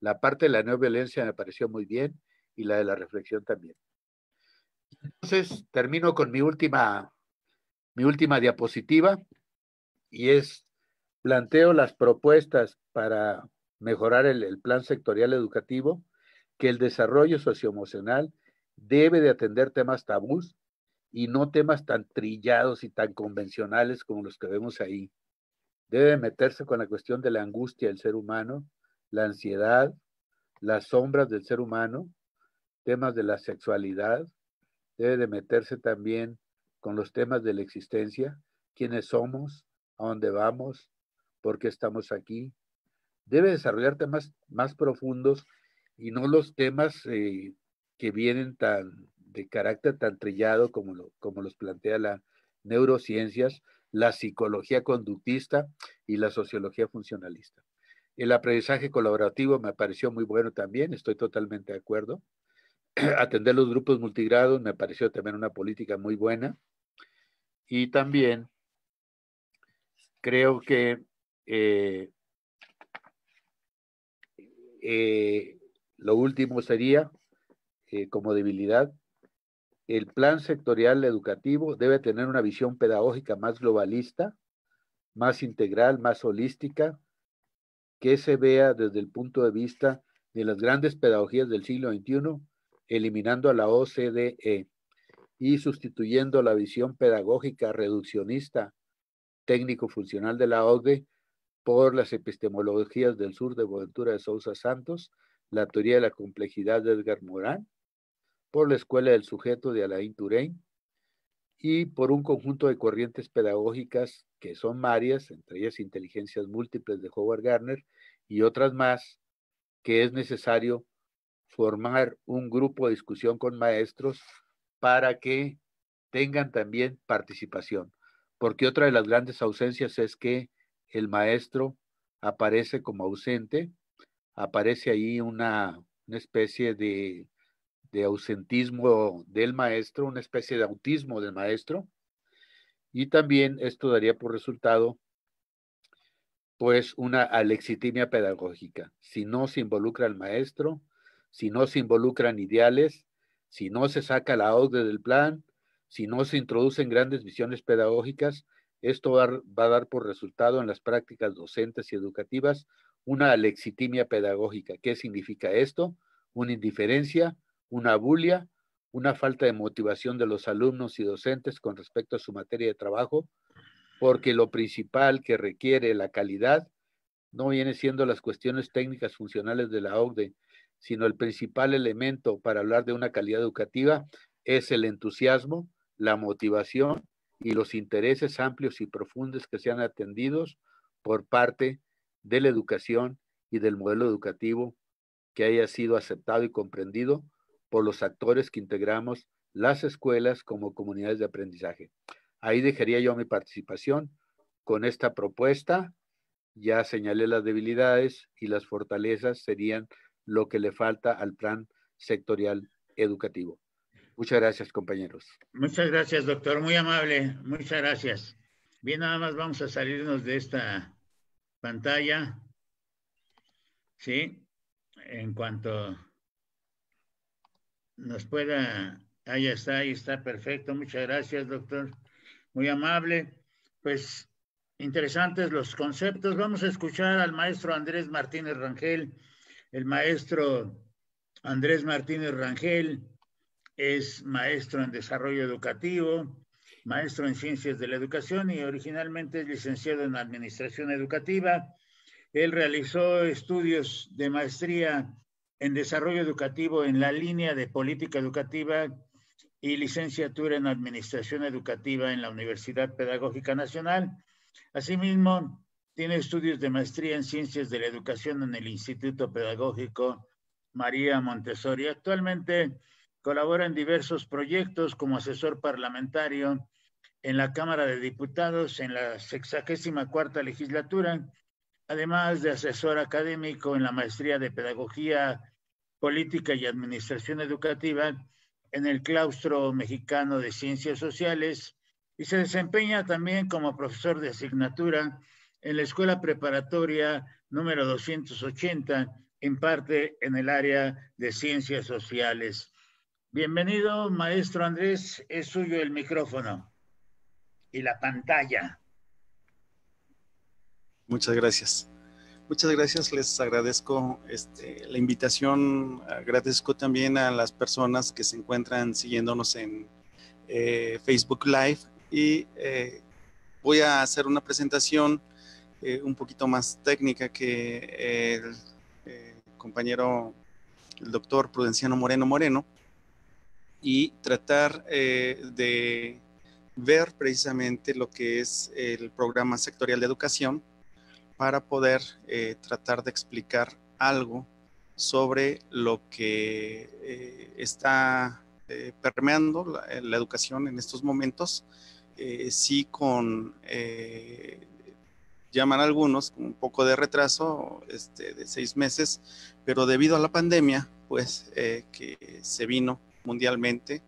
La parte de la no me pareció muy bien y la de la reflexión también. Entonces, termino con mi última, mi última diapositiva y es, planteo las propuestas para mejorar el, plan sectorial educativo, que el desarrollo socioemocional debe de atender temas tabús y no temas tan trillados y tan convencionales como los que vemos ahí. Debe meterse con la cuestión de la angustia del ser humano, la ansiedad, las sombras del ser humano, temas de la sexualidad, debe de meterse también con los temas de la existencia, quiénes somos, a dónde vamos, por qué estamos aquí. Debe desarrollar temas más profundos y no los temas eh, que vienen tan de carácter tan trillado como, lo, como los plantea la neurociencias, la psicología conductista y la sociología funcionalista. El aprendizaje colaborativo me pareció muy bueno también, estoy totalmente de acuerdo. Atender los grupos multigrados me pareció también una política muy buena. Y también creo que eh, eh, lo último sería, eh, como debilidad, el plan sectorial educativo debe tener una visión pedagógica más globalista, más integral, más holística, que se vea desde el punto de vista de las grandes pedagogías del siglo XXI, eliminando a la OCDE y sustituyendo la visión pedagógica reduccionista técnico-funcional de la OCDE por las epistemologías del sur de Boaventura de Sousa Santos, la teoría de la complejidad de Edgar Morán, por la Escuela del Sujeto de Alain Touraine y por un conjunto de corrientes pedagógicas que son varias, entre ellas inteligencias múltiples de Howard Gardner y otras más, que es necesario formar un grupo de discusión con maestros para que tengan también participación. Porque otra de las grandes ausencias es que el maestro aparece como ausente, aparece ahí una, especie de de ausentismo del maestro, una especie de autismo del maestro, y también esto daría por resultado pues una alexitimia pedagógica. Si no se involucra al maestro, si no se involucran ideales, si no se saca la OCDE del plan, si no se introducen grandes visiones pedagógicas, esto va, va, a dar por resultado en las prácticas docentes y educativas una alexitimia pedagógica. ¿Qué significa esto? Una indiferencia, una bulia, una falta de motivación de los alumnos y docentes con respecto a su materia de trabajo, porque lo principal que requiere la calidad no viene siendo las cuestiones técnicas funcionales de la OCDE, sino el principal elemento para hablar de una calidad educativa es el entusiasmo, la motivación y los intereses amplios y profundos que sean atendidos por parte de la educación y del modelo educativo que haya sido aceptado y comprendido por los actores que integramos las escuelas como comunidades de aprendizaje. Ahí dejaría yo mi participación con esta propuesta. Ya señalé las debilidades y las fortalezas serían lo que le falta al plan sectorial educativo. Muchas gracias, compañeros. Muchas gracias, doctor. Muy amable. Muchas gracias. Bien, nada más vamos a salirnos de esta pantalla. Sí, en cuanto nos pueda, ahí está, ahí está, perfecto. Muchas gracias, doctor. Muy amable. Pues interesantes los conceptos. Vamos a escuchar al maestro Andrés Martínez Rangel. El maestro Andrés Martínez Rangel es maestro en desarrollo educativo, maestro en ciencias de la educación y originalmente es licenciado en administración educativa. Él realizó estudios de maestría en desarrollo educativo en la línea de política educativa y licenciatura en administración educativa en la Universidad Pedagógica Nacional. Asimismo, tiene estudios de maestría en ciencias de la educación en el Instituto Pedagógico María Montessori. Actualmente colabora en diversos proyectos como asesor parlamentario en la Cámara de Diputados en la 64 legislatura además de asesor académico en la maestría de Pedagogía Política y Administración Educativa en el Claustro Mexicano de Ciencias Sociales y se desempeña también como profesor de asignatura en la Escuela Preparatoria número 280, en parte en el área de Ciencias Sociales. Bienvenido, maestro Andrés, es suyo el micrófono y la pantalla. Muchas gracias. Muchas gracias, les agradezco este, la invitación, agradezco también a las personas que se encuentran siguiéndonos en eh, Facebook Live. Y eh, voy a hacer una presentación eh, un poquito más técnica que compañero, el doctor Prudenciano Moreno Moreno, y tratar eh, de ver precisamente lo que es el programa sectorial de educación para poder eh, tratar de explicar algo sobre lo que eh, está permeando la, educación en estos momentos, sí con llaman algunos un poco de retraso, este, de seis meses, pero debido a la pandemia, pues que se vino mundialmente,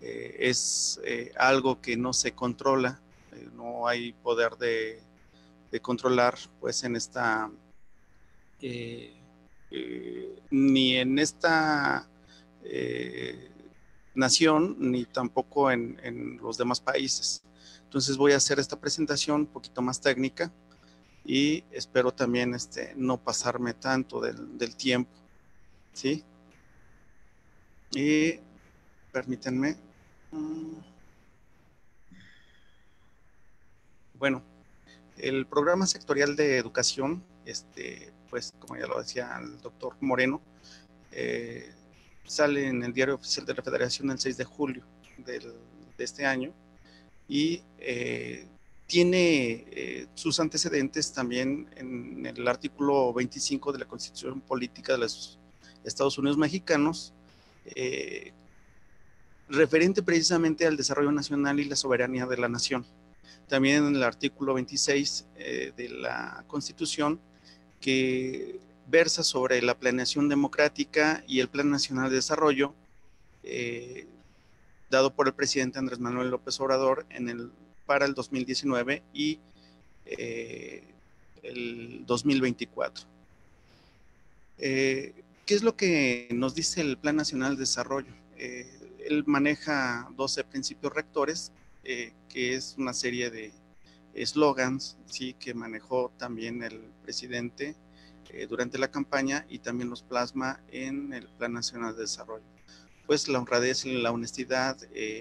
eh, es eh, algo que no se controla, no hay poder de, de, controlar, pues en esta, ni en esta nación, ni tampoco en, en los demás países. Entonces voy a hacer esta presentación un poquito más técnica y espero también este, no pasarme tanto del, del tiempo. ¿Sí? Y permítanme. Bueno, el programa sectorial de educación, este, pues como ya lo decía el doctor Moreno, eh, sale en el diario oficial de la Federación el 6 de julio del, de este año y eh, tiene eh, sus antecedentes también en el artículo 25 de la Constitución Política de los Estados Unidos Mexicanos, eh, referente precisamente al desarrollo nacional y la soberanía de la nación. También en el artículo 26 eh, de la Constitución, que versa sobre la planeación democrática y el Plan Nacional de Desarrollo, dado por el presidente Andrés Manuel López Obrador en el para el 2019 y eh, el 2024. Eh, ¿Qué es lo que nos dice el Plan Nacional de Desarrollo? Eh, él maneja 12 principios rectores, que es una serie de eslogans ¿sí? que manejó también el presidente durante la campaña y también los plasma en el Plan Nacional de Desarrollo. Pues la honradez la honestidad,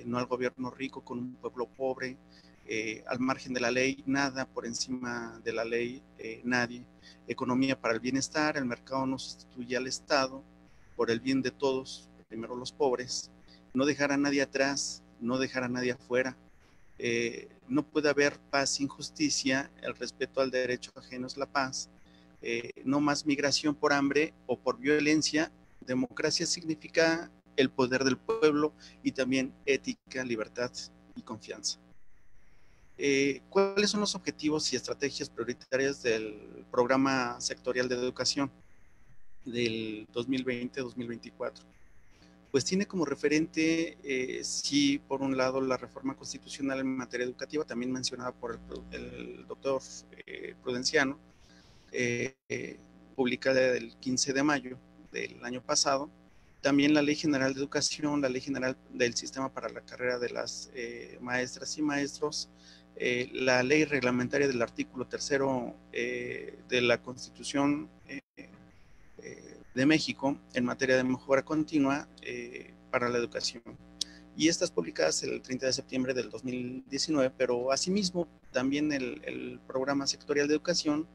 no al gobierno rico con un pueblo pobre, eh, al margen de la ley, nada por encima de la ley, eh, nadie. Economía para el bienestar, el mercado no sustituye al Estado, por el bien de todos, primero los pobres, no dejar a nadie atrás, no dejar a nadie afuera. Eh, no puede haber paz sin justicia, el respeto al derecho ajeno es la paz. no más migración por hambre o por violencia. Democracia significa el poder del pueblo y también ética, libertad y confianza. Eh, ¿Cuáles son los objetivos y estrategias prioritarias del programa sectorial de educación del 2020-2024? Pues tiene como referente, eh, sí, por un lado, la reforma constitucional en materia educativa, también mencionada por el, doctor eh, Prudenciano, publicada el 15 de mayo del año pasado, también la Ley General de Educación, la Ley General del Sistema para la Carrera de las Maestras y Maestros, eh, la ley reglamentaria del artículo tercero eh, de la Constitución eh, de México en materia de mejora continua para la educación. Y estas publicadas el 30 de septiembre del 2019, pero asimismo también el, programa sectorial de educación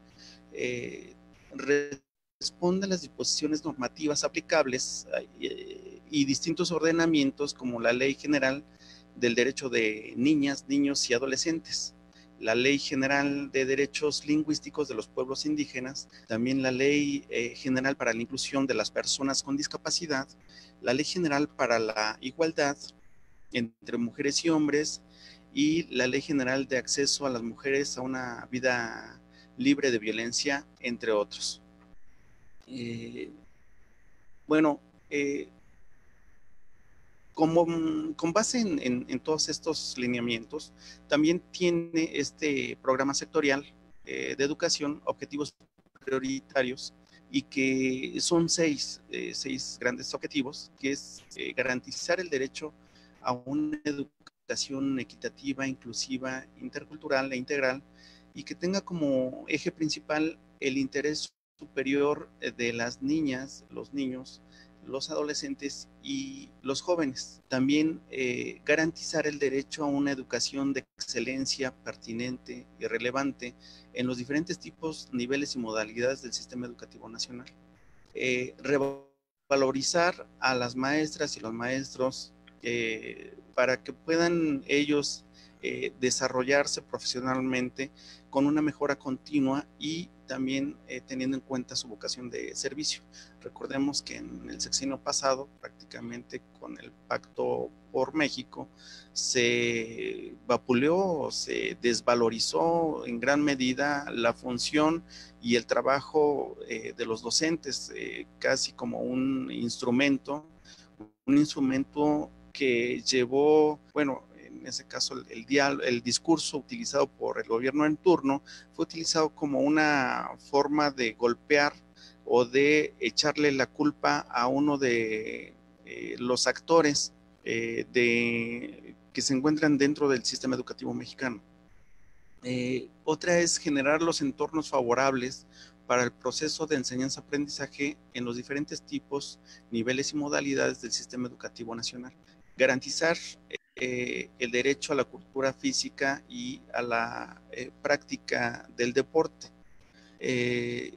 responde a las disposiciones normativas aplicables y distintos ordenamientos como la Ley General del derecho de niñas, niños y adolescentes, la Ley General de Derechos Lingüísticos de los Pueblos Indígenas, también la Ley eh, General para la Inclusión de las Personas con Discapacidad, la Ley General para la Igualdad entre Mujeres y Hombres y la Ley General de Acceso a las Mujeres a una Vida Libre de Violencia, entre otros. Eh, bueno, eh, como, mm, con base en, todos estos lineamientos, también tiene este programa sectorial eh, de educación objetivos prioritarios y que son seis, eh, seis grandes objetivos, que es eh, garantizar el derecho a una educación equitativa, inclusiva, intercultural e integral, y que tenga como eje principal el interés superior de las niñas, los niños, los adolescentes y los jóvenes. También eh, garantizar el derecho a una educación de excelencia pertinente y relevante en los diferentes tipos, niveles y modalidades del sistema educativo nacional. revalorizar a las maestras y los maestros para que puedan ellos desarrollarse profesionalmente con una mejora continua y también eh, teniendo en cuenta su vocación de servicio. Recordemos que en el sexenio pasado, prácticamente con el Pacto por México, se vapuleó, se desvalorizó en gran medida la función y el trabajo eh, de los docentes, eh, casi como un instrumento, un instrumento que llevó, bueno, en ese caso el, discurso utilizado por el gobierno en turno fue utilizado como una forma de golpear o de echarle la culpa a uno de eh, los actores eh, de, que se encuentran dentro del sistema educativo mexicano. Eh, otra es generar los entornos favorables para el proceso de enseñanza-aprendizaje en los diferentes tipos, niveles y modalidades del sistema educativo nacional. Garantizar eh, el derecho a la cultura física y a la eh, práctica del deporte. Eh,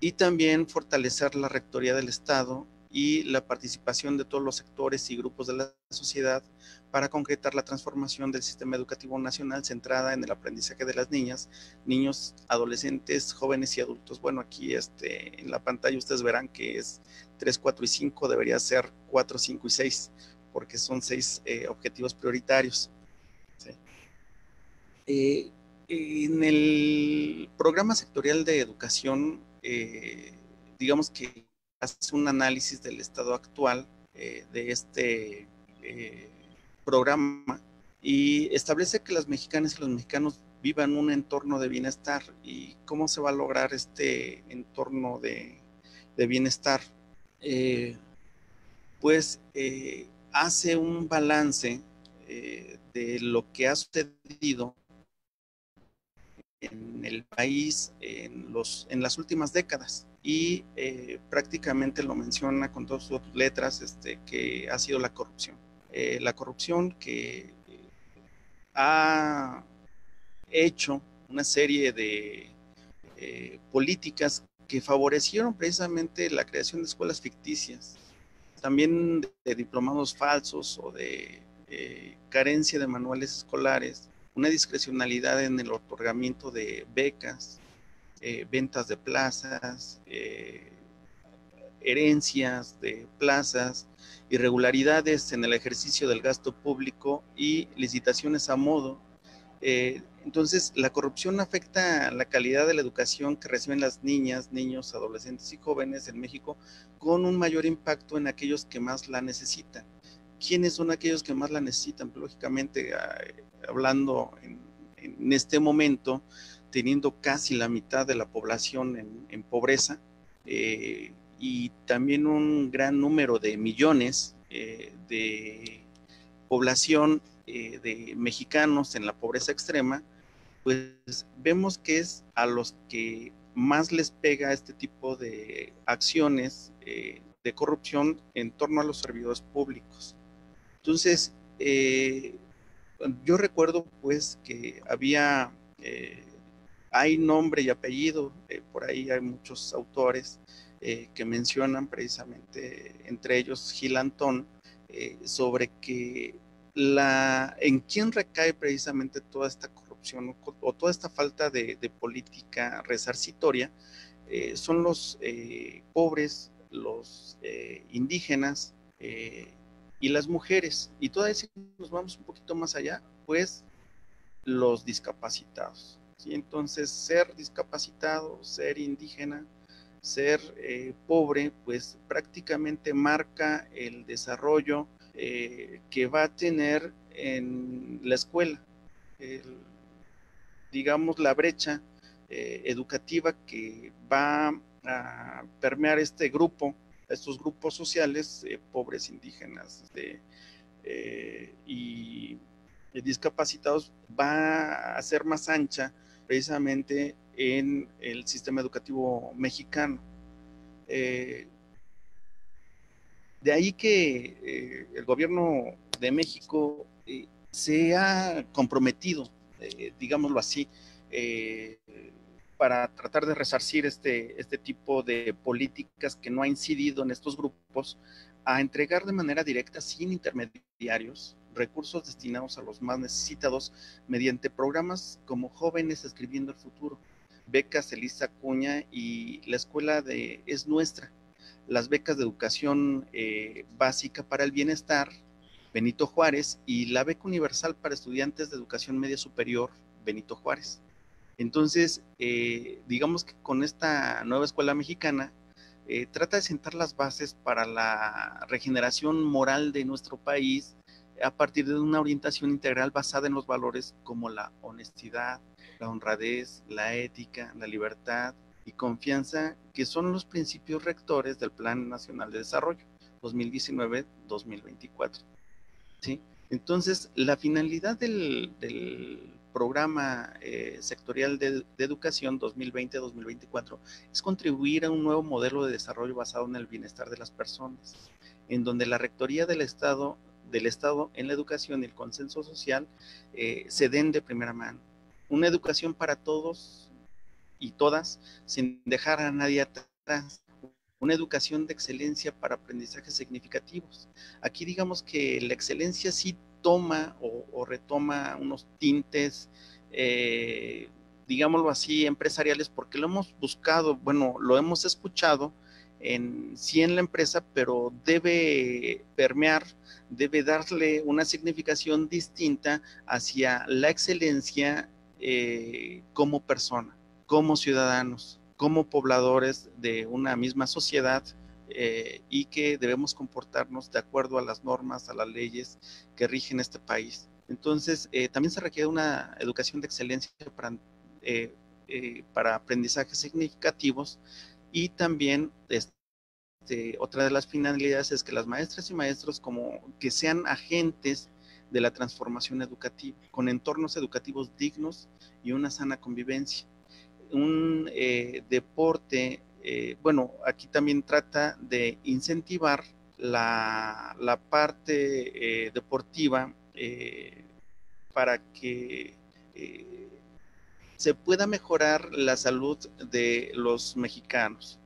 y también fortalecer la rectoría del Estado y la participación de todos los sectores y grupos de la sociedad para concretar la transformación del sistema educativo nacional centrada en el aprendizaje de las niñas, niños, adolescentes, jóvenes y adultos. Bueno, aquí este, en la pantalla ustedes verán que es 3, 4 y 5, debería ser 4, 5 y 6, porque son seis eh, objetivos prioritarios. Eh, en el programa sectorial de educación, eh, digamos que hace un análisis del estado actual de este programa y establece que las mexicanas y los mexicanos vivan un entorno de bienestar y cómo se va a lograr este entorno de, de bienestar. pues hace un balance eh, de lo que ha sucedido en el país en, los, en las últimas décadas y eh, prácticamente lo menciona con todas sus letras este, que ha sido la corrupción. Eh, la corrupción que ha hecho una serie de políticas que favorecieron precisamente la creación de escuelas ficticias, también de diplomados falsos o de eh, carencia de manuales escolares, una discrecionalidad en el otorgamiento de becas, eh, ventas de plazas, eh, herencias de plazas, irregularidades en el ejercicio del gasto público y licitaciones a modo entonces, la corrupción afecta la calidad de la educación que reciben las niñas, niños, adolescentes y jóvenes en México con un mayor impacto en aquellos que más la necesitan. ¿Quiénes son aquellos que más la necesitan? Pues, lógicamente, ah, hablando en, este momento, teniendo casi la mitad de la población en, pobreza eh, y también un gran número de millones eh, de población eh, de mexicanos en la pobreza extrema, pues vemos que es a los que más les pega este tipo de acciones eh, de corrupción en torno a los servidores públicos. Entonces, eh, yo recuerdo pues que había, hay nombre y apellido, por ahí hay muchos autores que mencionan precisamente, entre ellos Gil Antón, sobre que la, en quién recae precisamente toda esta o, toda esta falta de, política resarcitoria, eh, son los eh, pobres, los eh, indígenas y las mujeres. Y todavía si nos vamos un poquito más allá, pues los discapacitados. ¿sí? Entonces, ser discapacitado, ser indígena, ser pobre, pues prácticamente marca el desarrollo que va a tener en la escuela, digamos, la brecha eh, educativa que va a permear este grupo, estos grupos sociales, eh, pobres indígenas y, discapacitados, va a ser más ancha precisamente en el sistema educativo mexicano. De ahí que eh, el gobierno de México eh, se ha comprometido, eh, digámoslo así, para tratar de resarcir este, este tipo de políticas que no ha incidido en estos grupos, a entregar de manera directa, sin intermediarios, recursos destinados a los más necesitados mediante programas como Jóvenes Escribiendo el Futuro, becas Elisa Cuña y la escuela de Es Nuestra, las becas de educación eh, básica para el bienestar, Benito Juárez, y la beca universal para estudiantes de educación media superior, Benito Juárez. Entonces, eh, digamos que con esta nueva escuela mexicana, eh, trata de sentar las bases para la regeneración moral de nuestro país a partir de una orientación integral basada en los valores como la honestidad, la honradez, la ética, la libertad y confianza, que son los principios rectores del Plan Nacional de Desarrollo 2019-2024. ¿Sí? Entonces, la finalidad del, programa eh, sectorial de, educación 2020-2024 es contribuir a un nuevo modelo de desarrollo basado en el bienestar de las personas, en donde la Rectoría del Estado, del Estado en la educación y el consenso social eh, se den de primera mano. Una educación para todos y todas, sin dejar a nadie atrás, una educación de excelencia para aprendizajes significativos. Aquí digamos que la excelencia sí toma o, retoma unos tintes, eh, digámoslo así, empresariales, porque lo hemos buscado, bueno, lo hemos escuchado en sí en la empresa, pero debe permear, debe darle una significación distinta hacia la excelencia eh, como persona, como ciudadanos, como pobladores de una misma sociedad eh, y que debemos comportarnos de acuerdo a las normas, a las leyes que rigen este país. Entonces, eh, también se requiere una educación de excelencia para, eh, para aprendizajes significativos y también este, otra de las finalidades es que las maestras y maestros como que sean agentes de la transformación educativa, con entornos educativos dignos y una sana convivencia. Un deporte eh, bueno, aquí también trata de incentivar la, parte eh, deportiva eh, para que se pueda mejorar la salud de los mexicanos.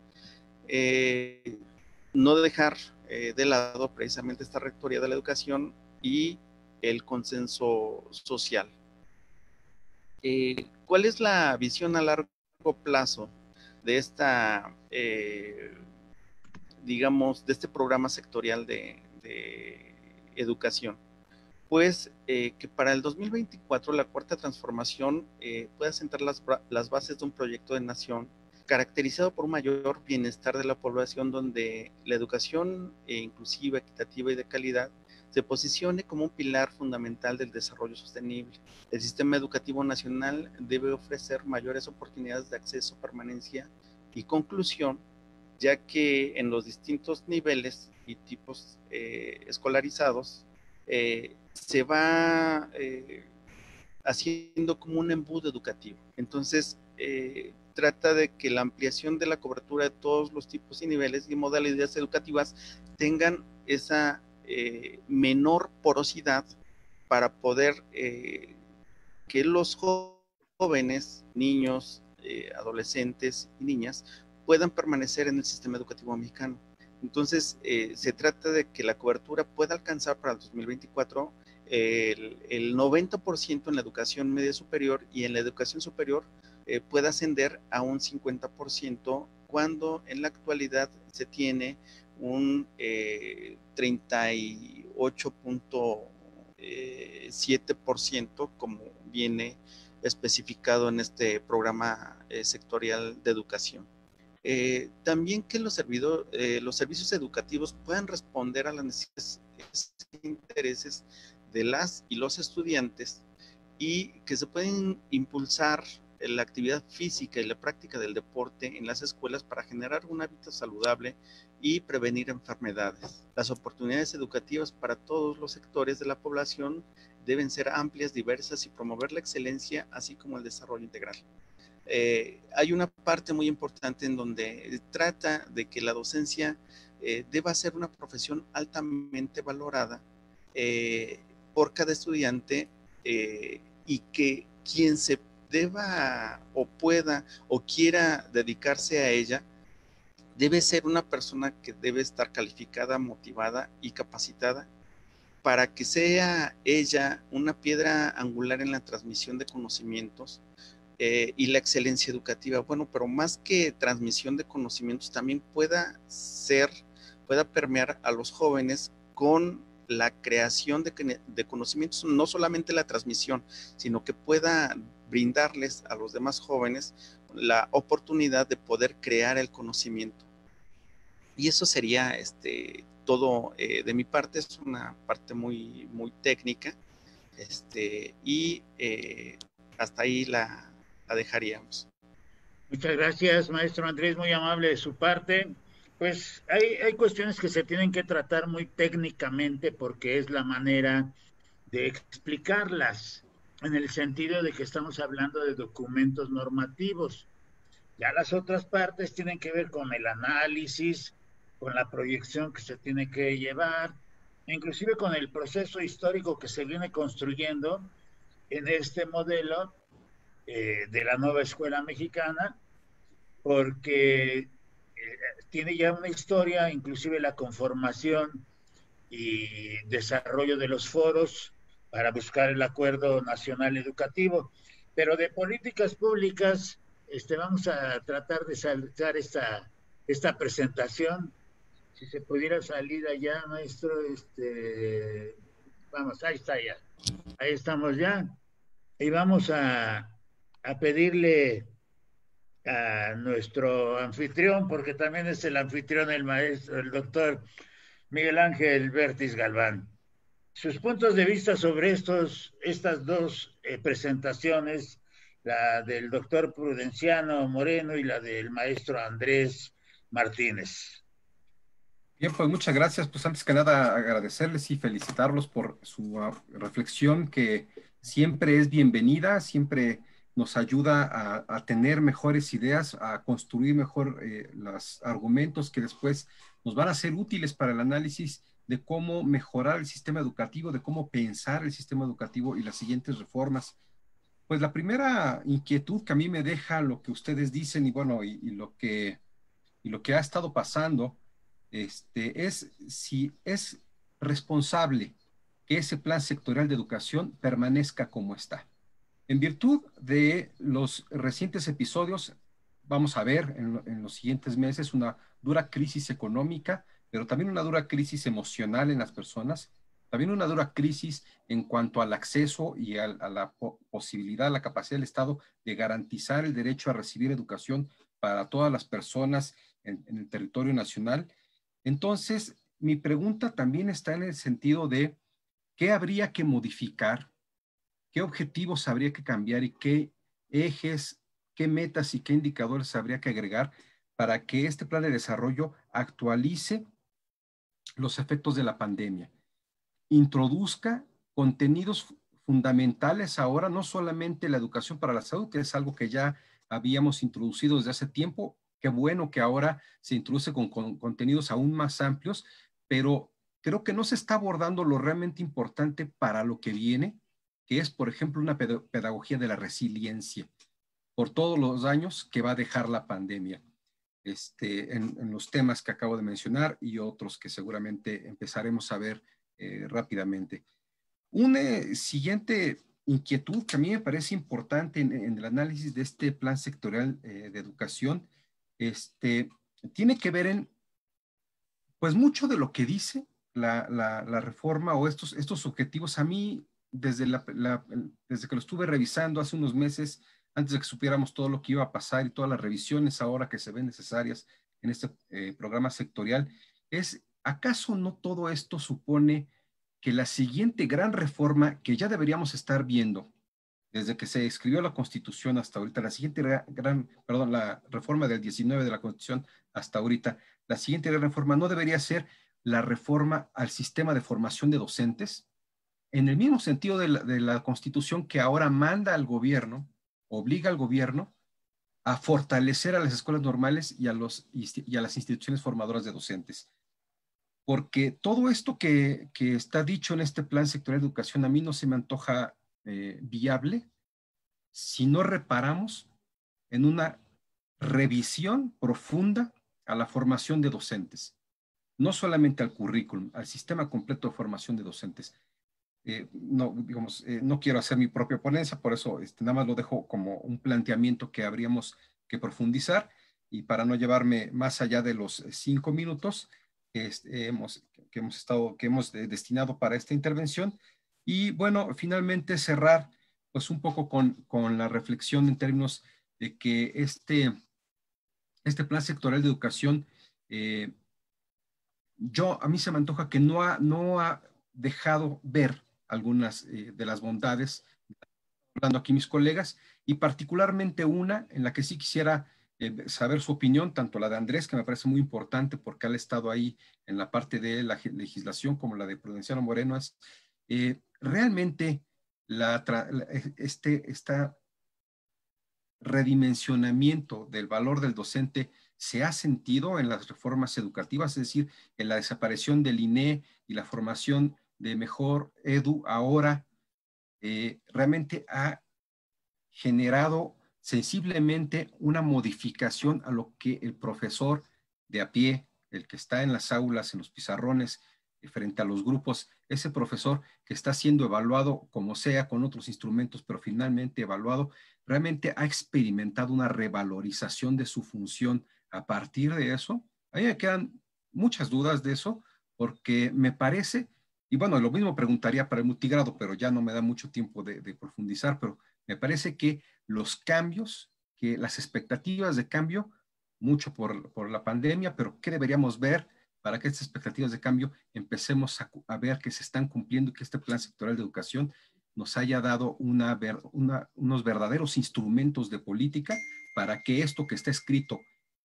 no dejar de lado precisamente esta rectoría de la educación y el consenso social. ¿Cuál es la visión a largo plazo de esta, eh, digamos, de este programa sectorial de, educación? Pues eh, que para el 2024 la cuarta transformación eh, pueda sentar las, las bases de un proyecto de nación caracterizado por un mayor bienestar de la población donde la educación inclusiva, equitativa y de calidad se posicione como un pilar fundamental del desarrollo sostenible. El sistema educativo nacional debe ofrecer mayores oportunidades de acceso, permanencia y conclusión, ya que en los distintos niveles y tipos eh, escolarizados eh, se va eh, haciendo como un embudo educativo. Entonces, trata de que la ampliación de la cobertura de todos los tipos y niveles y modalidades educativas tengan esa eh, menor porosidad para poder eh, que los jóvenes, niños, eh, adolescentes y niñas puedan permanecer en el sistema educativo mexicano. Entonces, se trata de que la cobertura pueda alcanzar para el 2024 el, el 90% en la educación media superior y en la educación superior pueda ascender a un 50% cuando en la actualidad se tiene un 38.7% eh, como viene especificado en este programa eh, sectorial de educación. Eh, también que los, los servicios educativos puedan responder a las necesidades e intereses de las y los estudiantes y que se pueden impulsar la actividad física y la práctica del deporte en las escuelas para generar un hábito saludable y prevenir enfermedades. Las oportunidades educativas para todos los sectores de la población deben ser amplias, diversas y promover la excelencia, así como el desarrollo integral. Eh, hay una parte muy importante en donde trata de que la docencia eh, deba ser una profesión altamente valorada eh, por cada estudiante y que quien se deba o pueda o quiera dedicarse a ella, debe ser una persona que debe estar calificada, motivada y capacitada para que sea ella una piedra angular en la transmisión de conocimientos eh, y la excelencia educativa. Bueno, pero más que transmisión de conocimientos, también pueda ser, pueda permear a los jóvenes con la creación de, conocimientos, no solamente la transmisión, sino que pueda brindarles a los demás jóvenes la oportunidad de poder crear el conocimiento. Y eso sería este, todo eh, de mi parte, es una parte muy, muy técnica. Este, y eh, hasta ahí la, la dejaríamos. Muchas gracias, maestro Andrés, muy amable de su parte. Pues hay, hay cuestiones que se tienen que tratar muy técnicamente porque es la manera de explicarlas en el sentido de que estamos hablando de documentos normativos. Ya las otras partes tienen que ver con el análisis, con la proyección que se tiene que llevar, inclusive con el proceso histórico que se viene construyendo en este modelo eh, de la nueva escuela mexicana, porque tiene ya una historia, inclusive la conformación y desarrollo de los foros para buscar el acuerdo nacional educativo. Pero de políticas públicas, este, vamos a tratar de saltar esta, esta presentación. Si se pudiera salir allá, maestro, este, vamos, ahí está ya. Ahí estamos ya. Y vamos a, a pedirle a nuestro anfitrión, porque también es el anfitrión, el maestro, el doctor Miguel Ángel Vértiz Galván. Sus puntos de vista sobre estos, estas dos eh, presentaciones, la del doctor Prudenciano Moreno y la del maestro Andrés Martínez. Bien, pues muchas gracias. Pues antes que nada agradecerles y felicitarlos por su uh, reflexión que siempre es bienvenida, siempre nos ayuda a, tener mejores ideas, a construir mejor eh, los argumentos que después nos van a ser útiles para el análisis de cómo mejorar el sistema educativo, de cómo pensar el sistema educativo y las siguientes reformas. Pues la primera inquietud que a mí me deja lo que ustedes dicen y bueno, y, lo, que, y lo que ha estado pasando, este, es si es responsable que ese plan sectorial de educación permanezca como está. En virtud de los recientes episodios, vamos a ver en, los siguientes meses una dura crisis económica, pero también una dura crisis emocional en las personas, también una dura crisis en cuanto al acceso y a, la posibilidad, la capacidad del Estado de garantizar el derecho a recibir educación para todas las personas en, el territorio nacional. Entonces, mi pregunta también está en el sentido de qué habría que modificar qué objetivos habría que cambiar y qué ejes, qué metas y qué indicadores habría que agregar para que este plan de desarrollo actualice los efectos de la pandemia, introduzca contenidos fundamentales ahora, no solamente la educación para la salud, que es algo que ya habíamos introducido desde hace tiempo, qué bueno que ahora se introduce con, con contenidos aún más amplios, pero creo que no se está abordando lo realmente importante para lo que viene, que es, por ejemplo, una pedagogía de la resiliencia por todos los daños que va a dejar la pandemia este, en, los temas que acabo de mencionar y otros que seguramente empezaremos a ver eh, rápidamente. Una siguiente inquietud que a mí me parece importante en, el análisis de este plan sectorial eh, de educación este, tiene que ver en, pues mucho de lo que dice la, la, la reforma o estos, estos objetivos a mí desde, desde que lo estuve revisando hace unos meses, antes de que supiéramos todo lo que iba a pasar y todas las revisiones ahora que se ven necesarias en este eh, programa sectorial, es, ¿acaso no todo esto supone que la siguiente gran reforma que ya deberíamos estar viendo desde que se escribió la Constitución hasta ahorita, la siguiente gran, perdón, la reforma del 19 de la Constitución hasta ahorita, la siguiente gran reforma no debería ser la reforma al sistema de formación de docentes, en el mismo sentido de la, Constitución que ahora manda al gobierno, obliga al gobierno a fortalecer a las escuelas normales y a, las instituciones formadoras de docentes. Porque todo esto que, está dicho en este plan sectorial de educación a mí no se me antoja eh, viable si no reparamos en una revisión profunda a la formación de docentes, no solamente al currículum, al sistema completo de formación de docentes. Eh, no, eh, no quiero hacer mi propia ponencia, por eso este, nada más lo dejo como un planteamiento que habríamos que profundizar y para no llevarme más allá de los cinco minutos este, hemos, que hemos estado, que hemos destinado para esta intervención. Y bueno, finalmente cerrar pues un poco con, con la reflexión en términos de que este, este plan sectorial de educación, eh, yo, a mí se me antoja que no ha, no ha dejado ver algunas eh, de las bondades, hablando aquí mis colegas, y particularmente una en la que sí quisiera eh, saber su opinión, tanto la de Andrés, que me parece muy importante porque ha estado ahí en la parte de la legislación, como la de Prudenciano Moreno, es realmente la, este, esta redimensionamiento del valor del docente se ha sentido en las reformas educativas, es decir, en la desaparición del INE y la formación de mejor edu ahora, eh, realmente ha generado sensiblemente una modificación a lo que el profesor de a pie, el que está en las aulas, en los pizarrones, eh, frente a los grupos, ese profesor que está siendo evaluado como sea con otros instrumentos, pero finalmente evaluado, realmente ha experimentado una revalorización de su función a partir de eso. A mí me quedan muchas dudas de eso, porque me parece, y bueno, lo mismo preguntaría para el multigrado, pero ya no me da mucho tiempo de, profundizar, pero me parece que los cambios, que las expectativas de cambio, mucho por, por la pandemia, pero ¿qué deberíamos ver? para que estas expectativas de cambio empecemos a, ver que se están cumpliendo y que este plan sectorial de educación nos haya dado unos verdaderos instrumentos de política para que esto que está escrito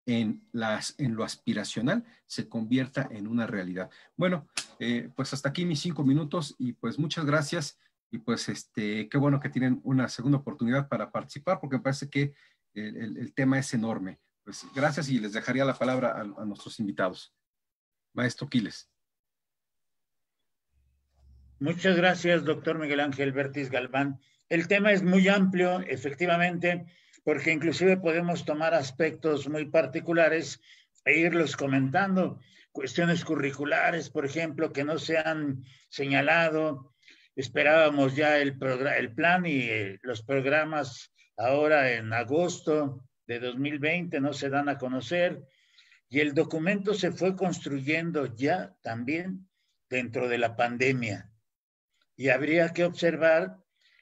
en, las, en lo aspiracional se convierta en una realidad. Bueno, eh, pues hasta aquí mis cinco minutos y pues muchas gracias y pues este, qué bueno que tienen una segunda oportunidad para participar porque me parece que el, tema es enorme. Pues gracias y les dejaría la palabra a, a nuestros invitados. Maestro Quiles. Muchas gracias, doctor Miguel Ángel Bertis Galván. El tema es muy amplio, efectivamente, porque inclusive podemos tomar aspectos muy particulares e irlos comentando. Cuestiones curriculares, por ejemplo, que no se han señalado. Esperábamos ya el, el plan y eh, los programas ahora en agosto de 2020 no se dan a conocer. Y el documento se fue construyendo ya también dentro de la pandemia y habría que observar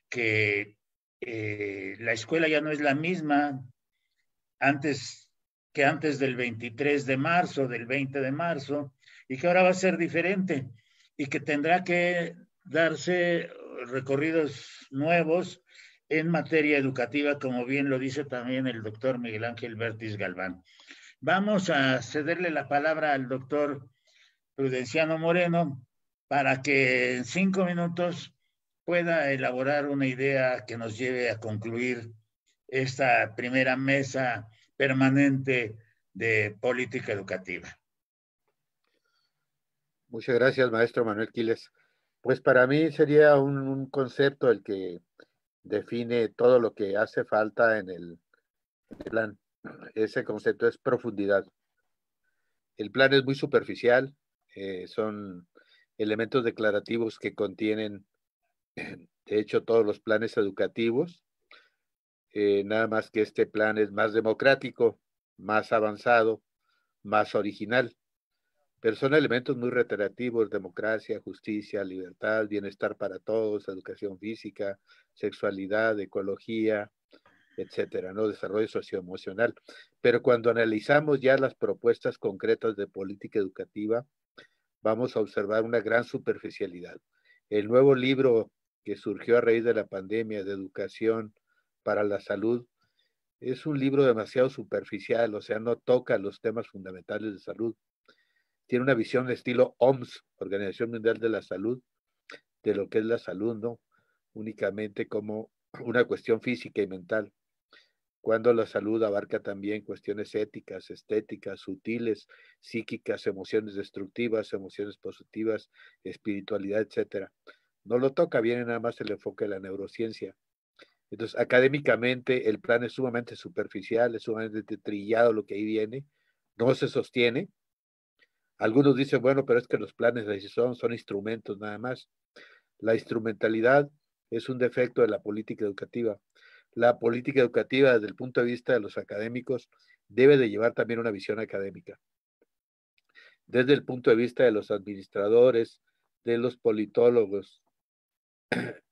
que eh, la escuela ya no es la misma antes que antes del 23 de marzo, del 20 de marzo, y que ahora va a ser diferente y que tendrá que darse recorridos nuevos en materia educativa, como bien lo dice también el doctor Miguel Ángel Bertis Galván. Vamos a cederle la palabra al doctor Prudenciano Moreno para que en cinco minutos pueda elaborar una idea que nos lleve a concluir esta primera mesa permanente de política educativa. Muchas gracias, maestro Manuel Quiles. Pues para mí sería un, concepto el que define todo lo que hace falta en el, plan. Ese concepto es profundidad. El plan es muy superficial, eh, son elementos declarativos que contienen, de hecho, todos los planes educativos. Eh, nada más que este plan es más democrático, más avanzado, más original. Pero son elementos muy reiterativos, democracia, justicia, libertad, bienestar para todos, educación física, sexualidad, ecología, etcétera, ¿no? Desarrollo socioemocional. Pero cuando analizamos ya las propuestas concretas de política educativa, vamos a observar una gran superficialidad. El nuevo libro que surgió a raíz de la pandemia de educación para la salud es un libro demasiado superficial, o sea, no toca los temas fundamentales de salud. Tiene una visión de estilo OMS, Organización Mundial de la Salud, de lo que es la salud, ¿no? Únicamente como una cuestión física y mental cuando la salud abarca también cuestiones éticas, estéticas, sutiles, psíquicas, emociones destructivas, emociones positivas, espiritualidad, etcétera. No lo toca, viene nada más el enfoque de la neurociencia. Entonces, académicamente, el plan es sumamente superficial, es sumamente trillado lo que ahí viene, no se sostiene. Algunos dicen, bueno, pero es que los planes de decisión son instrumentos nada más. La instrumentalidad es un defecto de la política educativa. La política educativa, desde el punto de vista de los académicos, debe de llevar también una visión académica. Desde el punto de vista de los administradores, de los politólogos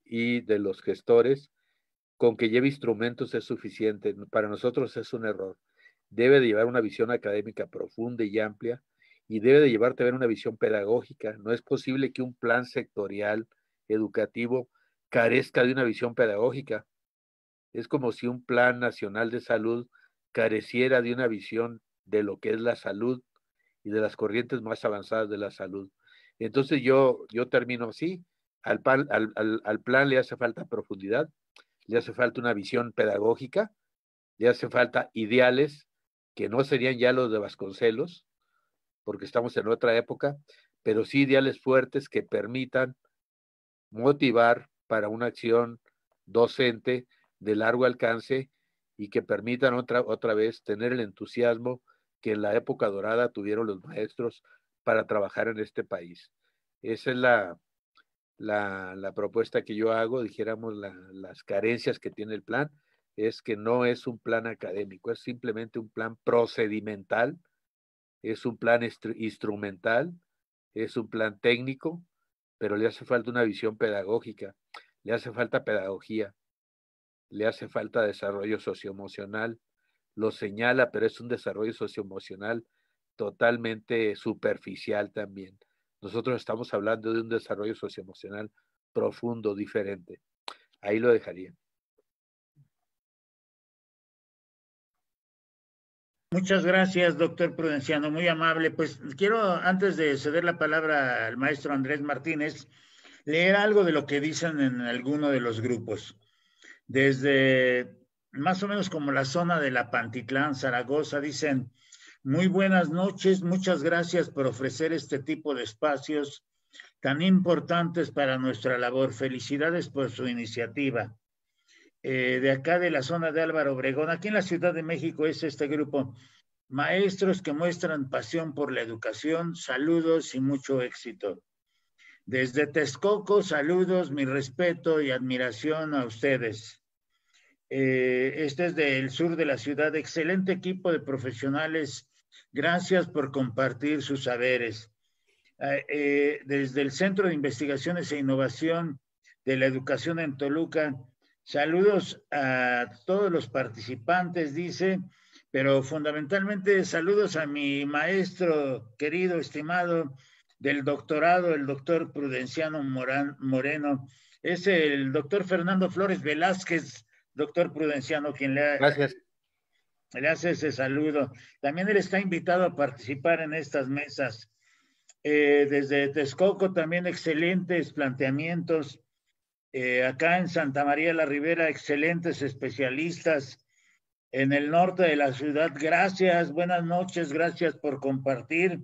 y de los gestores, con que lleve instrumentos es suficiente. Para nosotros es un error. Debe de llevar una visión académica profunda y amplia y debe de llevar también una visión pedagógica. No es posible que un plan sectorial educativo carezca de una visión pedagógica. Es como si un plan nacional de salud careciera de una visión de lo que es la salud y de las corrientes más avanzadas de la salud. Entonces yo, yo termino así. Al, al, al plan le hace falta profundidad, le hace falta una visión pedagógica, le hace falta ideales que no serían ya los de Vasconcelos, porque estamos en otra época, pero sí ideales fuertes que permitan motivar para una acción docente de largo alcance y que permitan otra, otra vez tener el entusiasmo que en la época dorada tuvieron los maestros para trabajar en este país. Esa es la, la, propuesta que yo hago, dijéramos, las carencias que tiene el plan, es que no es un plan académico, es simplemente un plan procedimental, es un plan instrumental, es un plan técnico, pero le hace falta una visión pedagógica, le hace falta pedagogía, le hace falta desarrollo socioemocional, lo señala, pero es un desarrollo socioemocional totalmente superficial también. Nosotros estamos hablando de un desarrollo socioemocional profundo, diferente. Ahí lo dejaría. Muchas gracias, doctor Prudenciano, muy amable. Pues quiero, antes de ceder la palabra al maestro Andrés Martínez, leer algo de lo que dicen en alguno de los grupos. Desde más o menos como la zona de la Pantitlán, Zaragoza, dicen, muy buenas noches, muchas gracias por ofrecer este tipo de espacios tan importantes para nuestra labor. Felicidades por su iniciativa. Eh, de acá de la zona de Álvaro Obregón, aquí en la Ciudad de México es este grupo. Maestros que muestran pasión por la educación, saludos y mucho éxito. Desde Texcoco, saludos, mi respeto y admiración a ustedes. Eh, este es del sur de la ciudad, excelente equipo de profesionales Gracias por compartir sus saberes. Eh, eh, desde el Centro de Investigaciones e Innovación de la Educación en Toluca, saludos a todos los participantes, dice, pero fundamentalmente saludos a mi maestro querido, estimado del doctorado, el doctor Prudenciano Moreno. Es el doctor Fernando Flores Velázquez, doctor Prudenciano, quien le ha, Gracias le hace ese saludo. También él está invitado a participar en estas mesas. Eh, desde Texcoco también excelentes planteamientos. Eh, acá en Santa María la Ribera, excelentes especialistas. En el norte de la ciudad, gracias, buenas noches, gracias por compartir.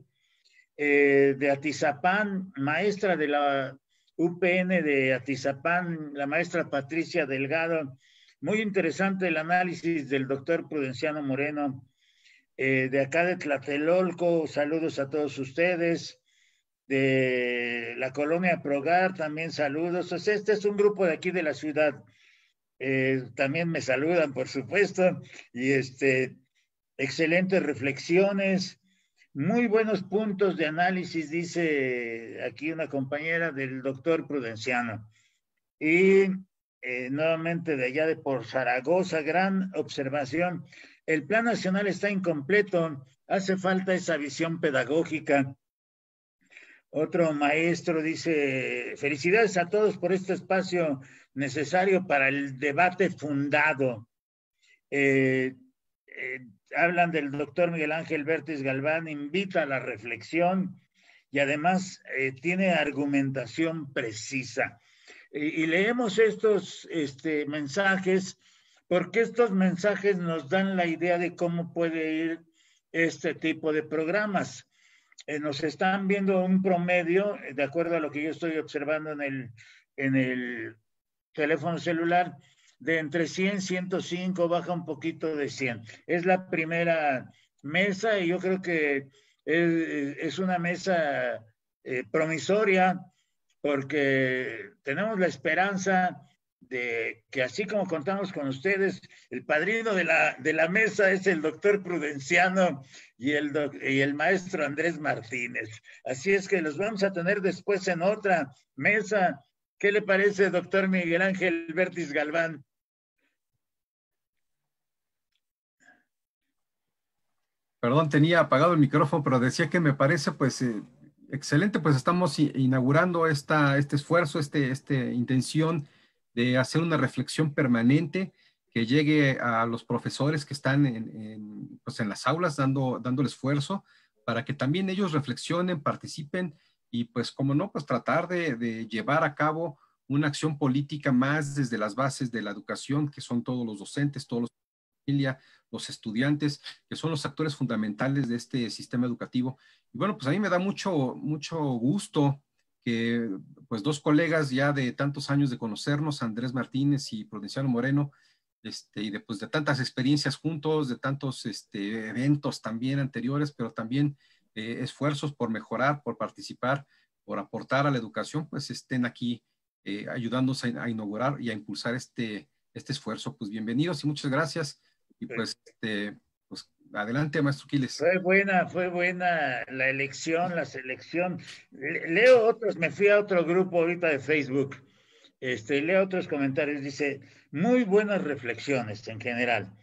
Eh, de Atizapán, maestra de la UPN de Atizapán, la maestra Patricia Delgado, muy interesante el análisis del doctor Prudenciano Moreno. Eh, de acá de Tlatelolco, saludos a todos ustedes. De la colonia Progar, también saludos. este es un grupo de aquí de la ciudad. Eh, también me saludan, por supuesto. Y este, excelentes reflexiones, muy buenos puntos de análisis, dice aquí una compañera del doctor Prudenciano. Y eh, nuevamente de allá de por Zaragoza, gran observación. El plan nacional está incompleto, hace falta esa visión pedagógica. Otro maestro dice, felicidades a todos por este espacio necesario para el debate fundado. Eh, eh, hablan del doctor Miguel Ángel Vértiz Galván, invita a la reflexión y además tiene argumentación precisa y, leemos estos este, mensajes porque estos mensajes nos dan la idea de cómo puede ir este tipo de programas. Eh, nos están viendo un promedio, de acuerdo a lo que yo estoy observando en el, en el teléfono celular, de entre 100, 105, baja un poquito de 100. Es la primera mesa y yo creo que es, una mesa eh, promisoria porque tenemos la esperanza de que así como contamos con ustedes, el padrino de la, de la mesa es el doctor Prudenciano y el, y el maestro Andrés Martínez. Así es que los vamos a tener después en otra mesa. ¿Qué le parece, doctor Miguel Ángel Bertis Galván? Perdón, tenía apagado el micrófono, pero decía que me parece pues eh, excelente, pues estamos inaugurando esta, este esfuerzo, este, este intención de hacer una reflexión permanente que llegue a los profesores que están en, pues en las aulas dando, dando el esfuerzo para que también ellos reflexionen, participen y pues como no, pues tratar de, de, llevar a cabo una acción política más desde las bases de la educación, que son todos los docentes, todos los familia, los estudiantes, que son los actores fundamentales de este sistema educativo. Y bueno, pues a mí me da mucho, mucho gusto que pues dos colegas ya de tantos años de conocernos, Andrés Martínez y Prudenciano Moreno, este, y de, pues, de tantas experiencias juntos, de tantos este, eventos también anteriores, pero también eh, esfuerzos por mejorar, por participar, por aportar a la educación, pues estén aquí eh, ayudándonos a, inaugurar y a impulsar este, este esfuerzo. Pues bienvenidos y muchas gracias. Y pues, este, Adelante, maestro Quiles. Fue buena, fue buena la elección, la selección. Leo otros, me fui a otro grupo ahorita de Facebook. Este, leo otros comentarios. Dice, muy buenas reflexiones en general.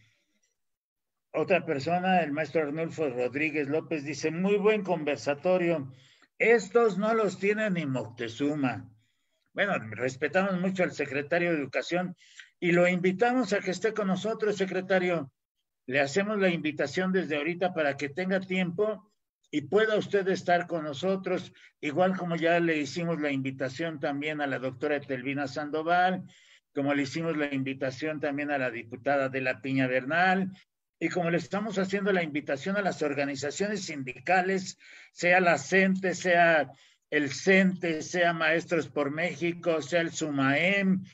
Otra persona, el maestro Arnulfo Rodríguez López, dice, muy buen conversatorio. Estos no los tiene ni Moctezuma. Bueno, respetamos mucho al secretario de Educación y lo invitamos a que esté con nosotros, secretario le hacemos la invitación desde ahorita para que tenga tiempo y pueda usted estar con nosotros, igual como ya le hicimos la invitación también a la doctora Telvina Sandoval, como le hicimos la invitación también a la diputada de la Piña Bernal, y como le estamos haciendo la invitación a las organizaciones sindicales, sea la CENTE, sea el CENTE, sea Maestros por México, sea el SUMAEM,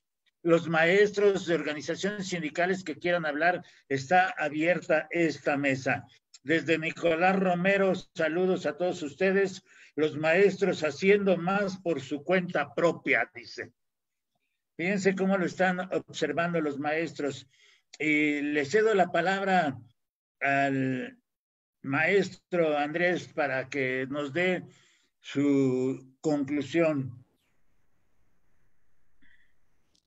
los maestros de organizaciones sindicales que quieran hablar, está abierta esta mesa. Desde Nicolás Romero, saludos a todos ustedes, los maestros haciendo más por su cuenta propia, dice. Fíjense cómo lo están observando los maestros. Y le cedo la palabra al maestro Andrés para que nos dé su conclusión.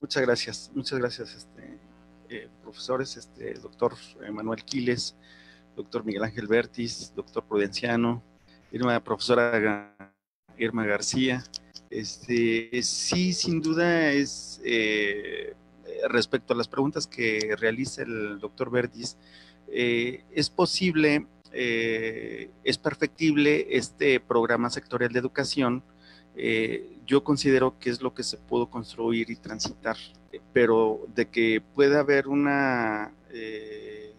Muchas gracias, muchas gracias, este, eh, profesores, este, doctor Manuel Quiles, doctor Miguel Ángel Bertis, doctor Prudenciano, Irma, profesora Irma García. Este, sí, sin duda es eh, respecto a las preguntas que realiza el doctor Bertis, eh, es posible, es perfectible este programa sectorial de educación eh, yo considero que es lo que se pudo construir y transitar, pero de que puede haber una eh,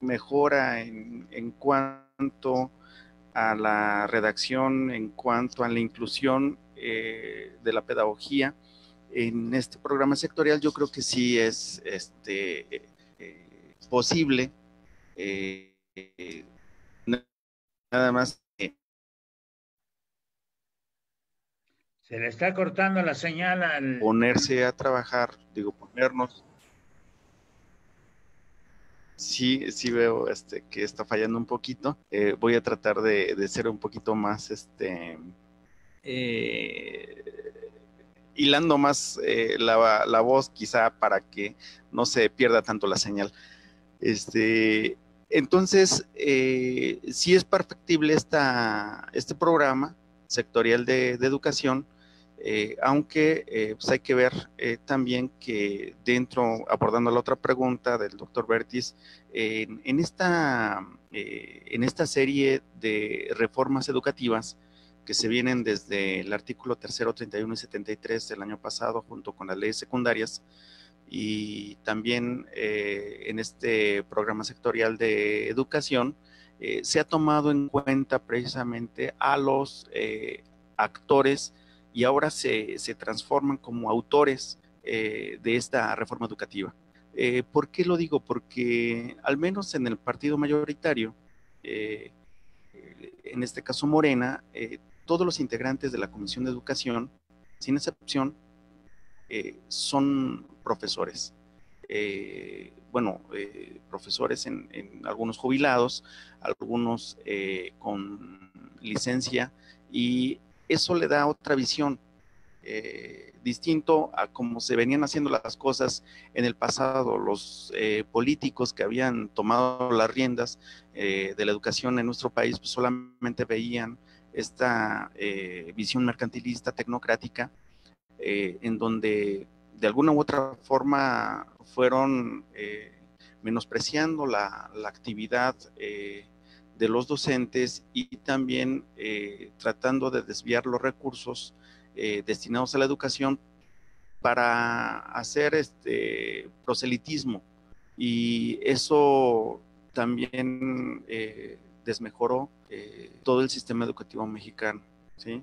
mejora en, cuanto a la redacción, en cuanto a la inclusión eh, de la pedagogía en este programa sectorial, yo creo que sí es este, posible. nada más Se le está cortando la señal al... Ponerse a trabajar, digo, ponernos. Sí, sí veo este, que está fallando un poquito. Eh, voy a tratar de, ser un poquito más, este, eh, hilando más eh, la, la, voz quizá para que no se pierda tanto la señal. Este, entonces, sí es perfectible esta, este programa sectorial de, de educación eh, aunque eh, pues hay que ver eh, también que dentro, abordando la otra pregunta del doctor Bertis, en, esta, en esta serie de reformas educativas que se vienen desde el artículo tercero, 31 y 73 del año pasado, junto con las leyes secundarias, y también en este programa sectorial de educación, se ha tomado en cuenta precisamente a los actores y ahora se, transforman como autores eh, de esta reforma educativa. Eh, ¿Por qué lo digo? Porque al menos en el partido mayoritario, eh, en este caso Morena, todos los integrantes de la Comisión de Educación, sin excepción, son profesores. bueno, profesores en, algunos jubilados, algunos con licencia, y eso le da otra visión eh, distinto a cómo se venían haciendo las cosas en el pasado. Los eh, políticos que habían tomado las riendas eh, de la educación en nuestro país pues solamente veían esta visión mercantilista, tecnocrática, en donde de alguna u otra forma fueron menospreciando la actividad de los docentes y también tratando de desviar los recursos eh, destinados a la educación para hacer este proselitismo y eso también eh, desmejoró eh, todo el sistema educativo mexicano, ¿sí?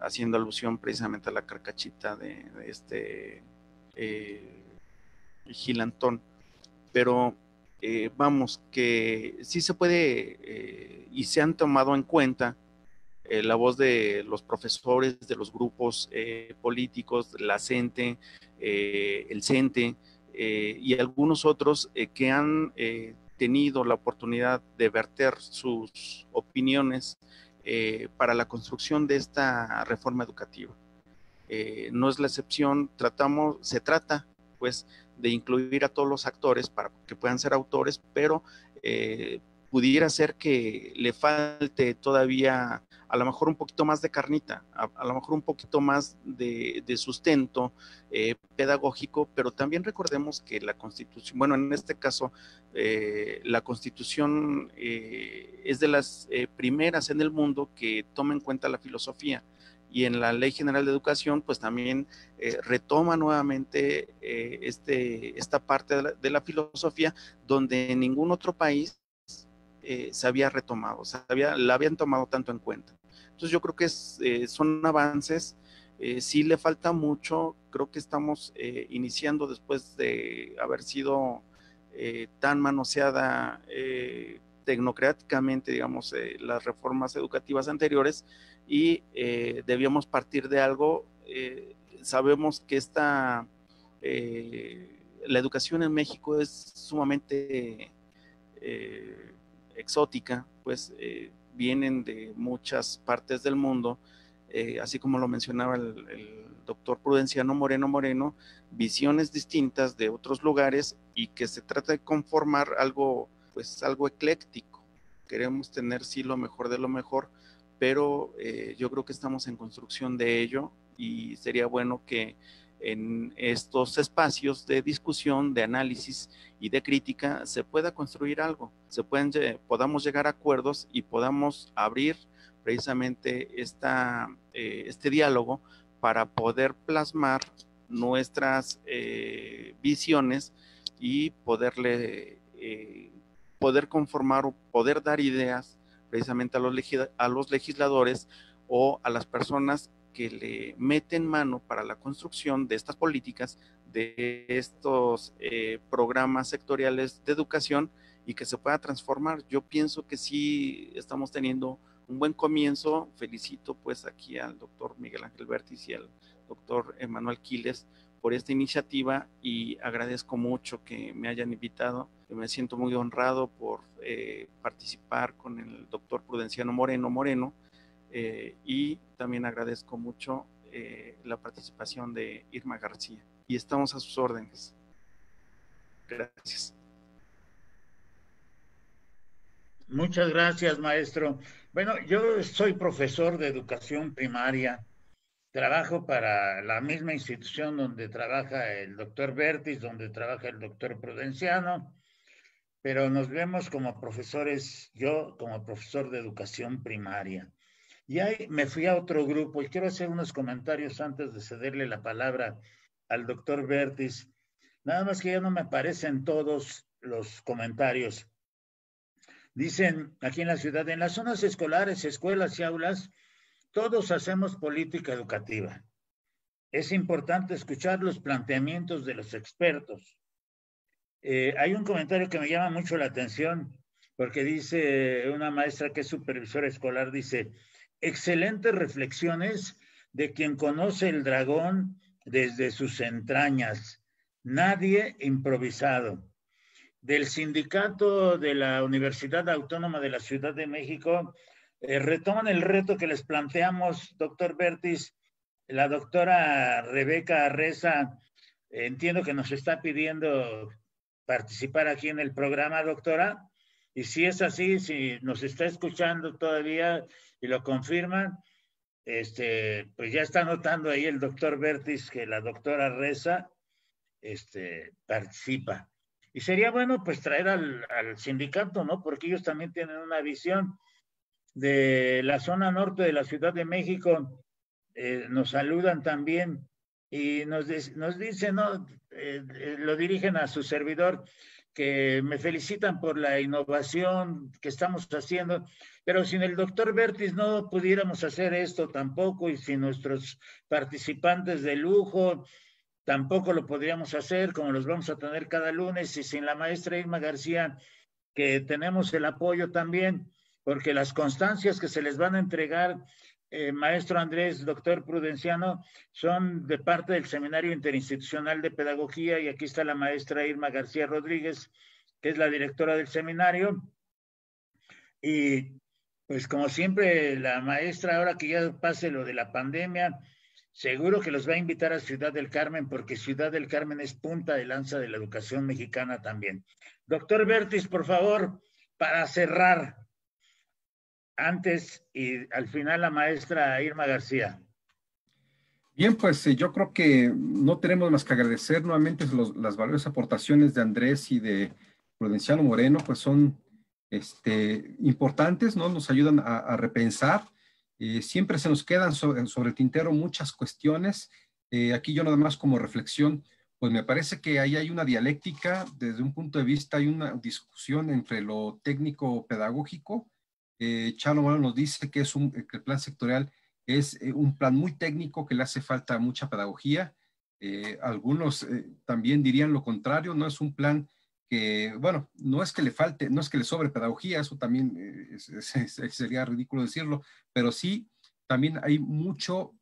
haciendo alusión precisamente a la carcachita de, este gilantón. Pero vamos, que sí se puede y se han tomado en cuenta eh, la voz de los profesores, de los grupos eh, políticos, la CENTE, eh, el CENTE y algunos otros que han tenido la oportunidad de verter sus opiniones para la construcción de esta reforma educativa. no es la excepción, tratamos, se trata pues de incluir a todos los actores para que puedan ser autores, pero pudiera ser que le falte todavía a lo mejor un poquito más de carnita, a, lo mejor un poquito más de, sustento eh, pedagógico, pero también recordemos que la constitución, bueno, en este caso, eh, la constitución eh, es de las primeras en el mundo que toma en cuenta la filosofía y en la Ley General de Educación, pues también retoma nuevamente este, esta parte de la, filosofía, donde en ningún otro país eh, se había retomado, se había, la habían tomado tanto en cuenta. Entonces yo creo que eh, son avances, eh, sí le falta mucho, creo que estamos iniciando después de haber sido tan manoseada tecnocráticamente, digamos, las reformas educativas anteriores y debíamos partir de algo. sabemos que esta, la educación en México es sumamente exótica, pues eh, vienen de muchas partes del mundo, eh, así como lo mencionaba el, doctor Prudenciano Moreno Moreno, visiones distintas de otros lugares y que se trata de conformar algo, pues algo ecléctico. Queremos tener sí lo mejor de lo mejor, pero eh, yo creo que estamos en construcción de ello y sería bueno que en estos espacios de discusión, de análisis y de crítica se pueda construir algo, se pueden, podamos llegar a acuerdos y podamos abrir precisamente esta, eh, este diálogo para poder plasmar nuestras eh, visiones y poderle eh, poder conformar o poder dar ideas precisamente a los, a los legisladores o a las personas que le meten mano para la construcción de estas políticas, de estos eh, programas sectoriales de educación y que se pueda transformar. Yo pienso que sí estamos teniendo un buen comienzo. Felicito pues aquí al doctor Miguel Ángel Vértiz y al doctor Emanuel Quiles por esta iniciativa y agradezco mucho que me hayan invitado. Me siento muy honrado por eh, participar con el doctor Prudenciano Moreno Moreno eh, y también agradezco mucho eh, la participación de Irma García. Y estamos a sus órdenes. Gracias. Muchas gracias, maestro. Bueno, yo soy profesor de educación primaria. Trabajo para la misma institución donde trabaja el doctor Bertis, donde trabaja el doctor Prudenciano, pero nos vemos como profesores, yo como profesor de educación primaria. Y ahí me fui a otro grupo y quiero hacer unos comentarios antes de cederle la palabra al doctor Bertis. Nada más que ya no me aparecen todos los comentarios. Dicen aquí en la ciudad, en las zonas escolares, escuelas y aulas, todos hacemos política educativa. Es importante escuchar los planteamientos de los expertos. Eh, hay un comentario que me llama mucho la atención, porque dice una maestra que es supervisora escolar, dice, excelentes reflexiones de quien conoce el dragón desde sus entrañas, nadie improvisado. Del sindicato de la Universidad Autónoma de la Ciudad de México, eh, retoman el reto que les planteamos, doctor Bertis, la doctora Rebeca Reza, entiendo que nos está pidiendo participar aquí en el programa, doctora. Y si es así, si nos está escuchando todavía y lo confirman, este, pues ya está notando ahí el doctor Bertis que la doctora Reza este, participa. Y sería bueno pues traer al, al, sindicato, ¿no? Porque ellos también tienen una visión de la zona norte de la Ciudad de México. Eh, nos saludan también y nos, nos dicen, ¿no? Eh, eh, lo dirigen a su servidor, que me felicitan por la innovación que estamos haciendo, pero sin el doctor Bertis no pudiéramos hacer esto tampoco y sin nuestros participantes de lujo tampoco lo podríamos hacer como los vamos a tener cada lunes y sin la maestra Irma García, que tenemos el apoyo también, porque las constancias que se les van a entregar eh, maestro Andrés, doctor Prudenciano, son de parte del Seminario Interinstitucional de Pedagogía y aquí está la maestra Irma García Rodríguez, que es la directora del seminario. Y pues como siempre, la maestra, ahora que ya pase lo de la pandemia, seguro que los va a invitar a Ciudad del Carmen, porque Ciudad del Carmen es punta de lanza de la educación mexicana también. Doctor Bertis, por favor, para cerrar, antes y al final la maestra Irma García. Bien, pues eh, yo creo que no tenemos más que agradecer nuevamente las valiosas aportaciones de Andrés y de Prudenciano Moreno, pues son este, importantes, ¿no? Nos ayudan a, repensar. Eh, siempre se nos quedan sobre, el tintero muchas cuestiones. Eh, aquí yo nada más como reflexión, pues me parece que ahí hay una dialéctica, desde un punto de vista hay una discusión entre lo técnico eh, Chalo nos dice que, es un, que el plan sectorial es eh, un plan muy técnico que le hace falta mucha pedagogía. Eh, algunos eh, también dirían lo contrario, no es un plan que, bueno, no es que le falte, no es que le sobre pedagogía, eso también sería ridículo decirlo, pero sí, también hay mucho,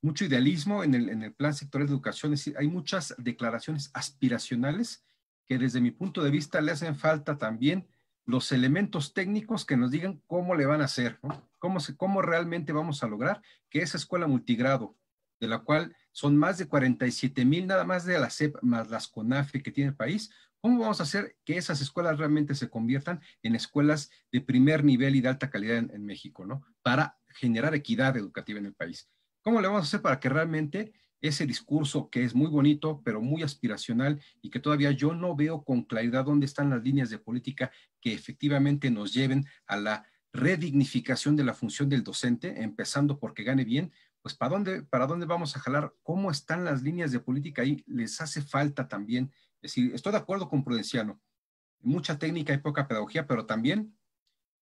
mucho idealismo en el, en el plan sectorial de educación, es hay muchas declaraciones aspiracionales que desde mi punto de vista le hacen falta también los elementos técnicos que nos digan cómo le van a hacer, ¿no? cómo, cómo realmente vamos a lograr que esa escuela multigrado, de la cual son más de 47 mil nada más de la CEP más las CONAFE que tiene el país, ¿cómo vamos a hacer que esas escuelas realmente se conviertan en escuelas de primer nivel y de alta calidad en, en México, ¿no? Para generar equidad educativa en el país. ¿Cómo le vamos a hacer para que realmente ese discurso que es muy bonito, pero muy aspiracional y que todavía yo no veo con claridad dónde están las líneas de política que efectivamente nos lleven a la redignificación de la función del docente, empezando porque gane bien, pues ¿para dónde, para dónde vamos a jalar? ¿Cómo están las líneas de política ahí? Les hace falta también, es decir, estoy de acuerdo con Prudenciano, mucha técnica y poca pedagogía, pero también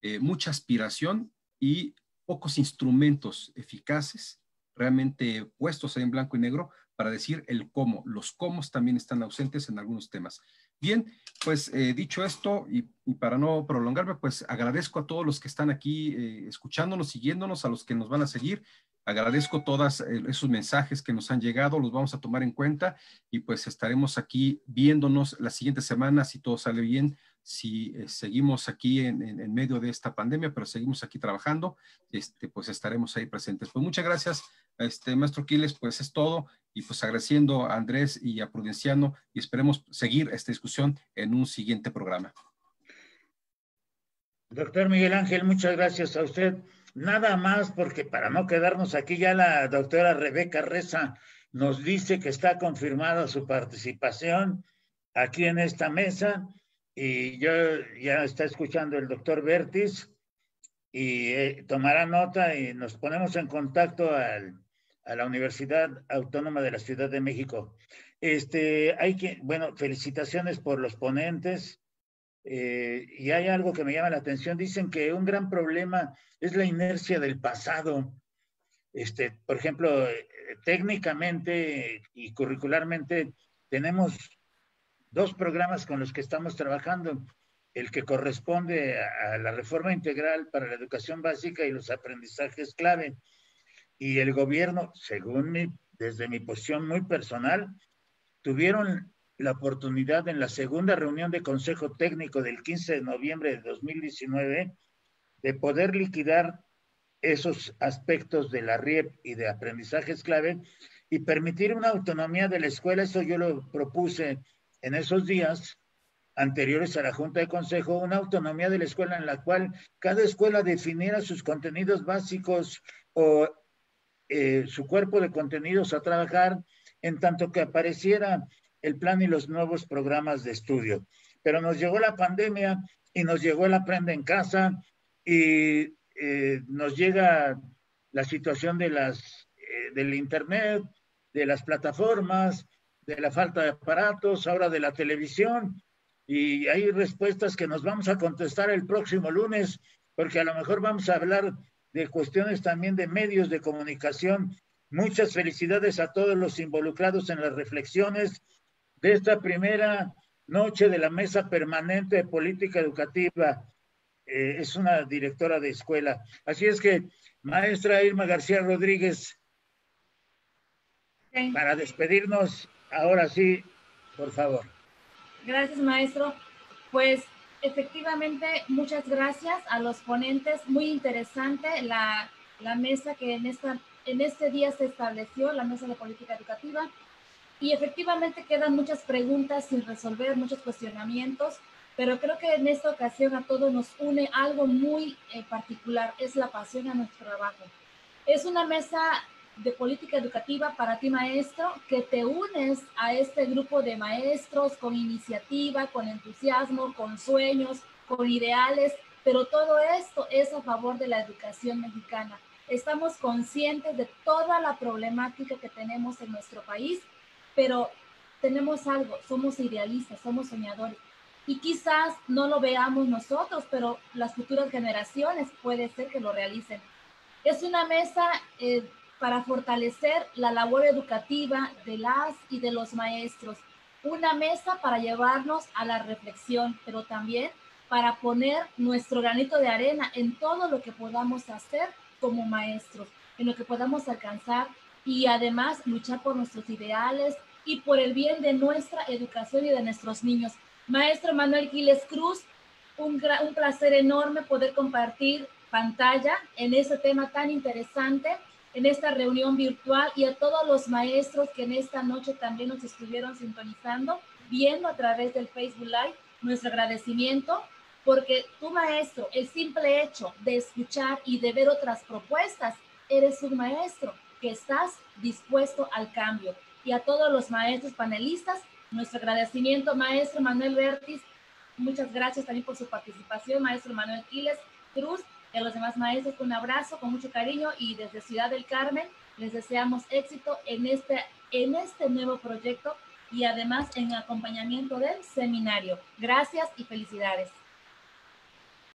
eh, mucha aspiración y pocos instrumentos eficaces realmente puestos en blanco y negro para decir el cómo. Los cómo también están ausentes en algunos temas. Bien, pues eh, dicho esto y, para no prolongarme, pues agradezco a todos los que están aquí eh, escuchándonos, siguiéndonos, a los que nos van a seguir. Agradezco todos eh, esos mensajes que nos han llegado, los vamos a tomar en cuenta y pues estaremos aquí viéndonos la siguiente semana si todo sale bien si seguimos aquí en, medio de esta pandemia, pero seguimos aquí trabajando, este, pues estaremos ahí presentes. Pues muchas gracias, este, maestro Quiles, pues es todo, y pues agradeciendo a Andrés y a Prudenciano, y esperemos seguir esta discusión en un siguiente programa. Doctor Miguel Ángel, muchas gracias a usted. Nada más, porque para no quedarnos aquí, ya la doctora Rebeca Reza nos dice que está confirmada su participación aquí en esta mesa y yo ya está escuchando el doctor Bertis y eh, tomará nota y nos ponemos en contacto al, a la Universidad Autónoma de la Ciudad de México. Este, hay que, bueno, felicitaciones por los ponentes. Eh, y hay algo que me llama la atención. Dicen que un gran problema es la inercia del pasado. Este, por ejemplo, técnicamente y curricularmente tenemos dos programas con los que estamos trabajando, el que corresponde a, la reforma integral para la educación básica y los aprendizajes clave. Y el gobierno, según mi, desde mi posición muy personal, tuvieron la oportunidad en la segunda reunión de Consejo Técnico del 15 de noviembre de 2019 de poder liquidar esos aspectos de la RIEP y de aprendizajes clave y permitir una autonomía de la escuela. Eso yo lo propuse en esos días anteriores a la Junta de Consejo, una autonomía de la escuela en la cual cada escuela definiera sus contenidos básicos o eh, su cuerpo de contenidos a trabajar en tanto que apareciera el plan y los nuevos programas de estudio. Pero nos llegó la pandemia y nos llegó el aprende en casa y eh, nos llega la situación de las, eh, del Internet, de las plataformas, de la falta de aparatos, ahora de la televisión. Y hay respuestas que nos vamos a contestar el próximo lunes, porque a lo mejor vamos a hablar de cuestiones también de medios de comunicación. Muchas felicidades a todos los involucrados en las reflexiones de esta primera noche de la Mesa Permanente de Política Educativa. Eh, es una directora de escuela. Así es que, maestra Irma García Rodríguez, para despedirnos, ahora sí, por favor. Gracias, maestro. Pues efectivamente, muchas gracias a los ponentes. Muy interesante la, la mesa que en, esta, en este día se estableció, la mesa de política educativa. Y efectivamente quedan muchas preguntas sin resolver, muchos cuestionamientos, pero creo que en esta ocasión a todos nos une algo muy eh, particular, es la pasión a nuestro trabajo. Es una mesa de política educativa para ti, maestro, que te unes a este grupo de maestros con iniciativa, con entusiasmo, con sueños, con ideales, pero todo esto es a favor de la educación mexicana. Estamos conscientes de toda la problemática que tenemos en nuestro país pero tenemos algo, somos idealistas, somos soñadores. Y quizás no lo veamos nosotros, pero las futuras generaciones puede ser que lo realicen. Es una mesa eh, para fortalecer la labor educativa de las y de los maestros. Una mesa para llevarnos a la reflexión, pero también para poner nuestro granito de arena en todo lo que podamos hacer como maestros, en lo que podamos alcanzar y además luchar por nuestros ideales, y por el bien de nuestra educación y de nuestros niños. Maestro Manuel Quiles Cruz, un, un placer enorme poder compartir pantalla en ese tema tan interesante, en esta reunión virtual y a todos los maestros que en esta noche también nos estuvieron sintonizando, viendo a través del Facebook Live, nuestro agradecimiento, porque tu maestro, el simple hecho de escuchar y de ver otras propuestas, eres un maestro que estás dispuesto al cambio y a todos los maestros panelistas. Nuestro agradecimiento, maestro Manuel Bertis. Muchas gracias también por su participación, maestro Manuel Quiles Cruz. Y a los demás maestros, un abrazo con mucho cariño y desde Ciudad del Carmen les deseamos éxito en este, en este nuevo proyecto y además en acompañamiento del seminario. Gracias y felicidades.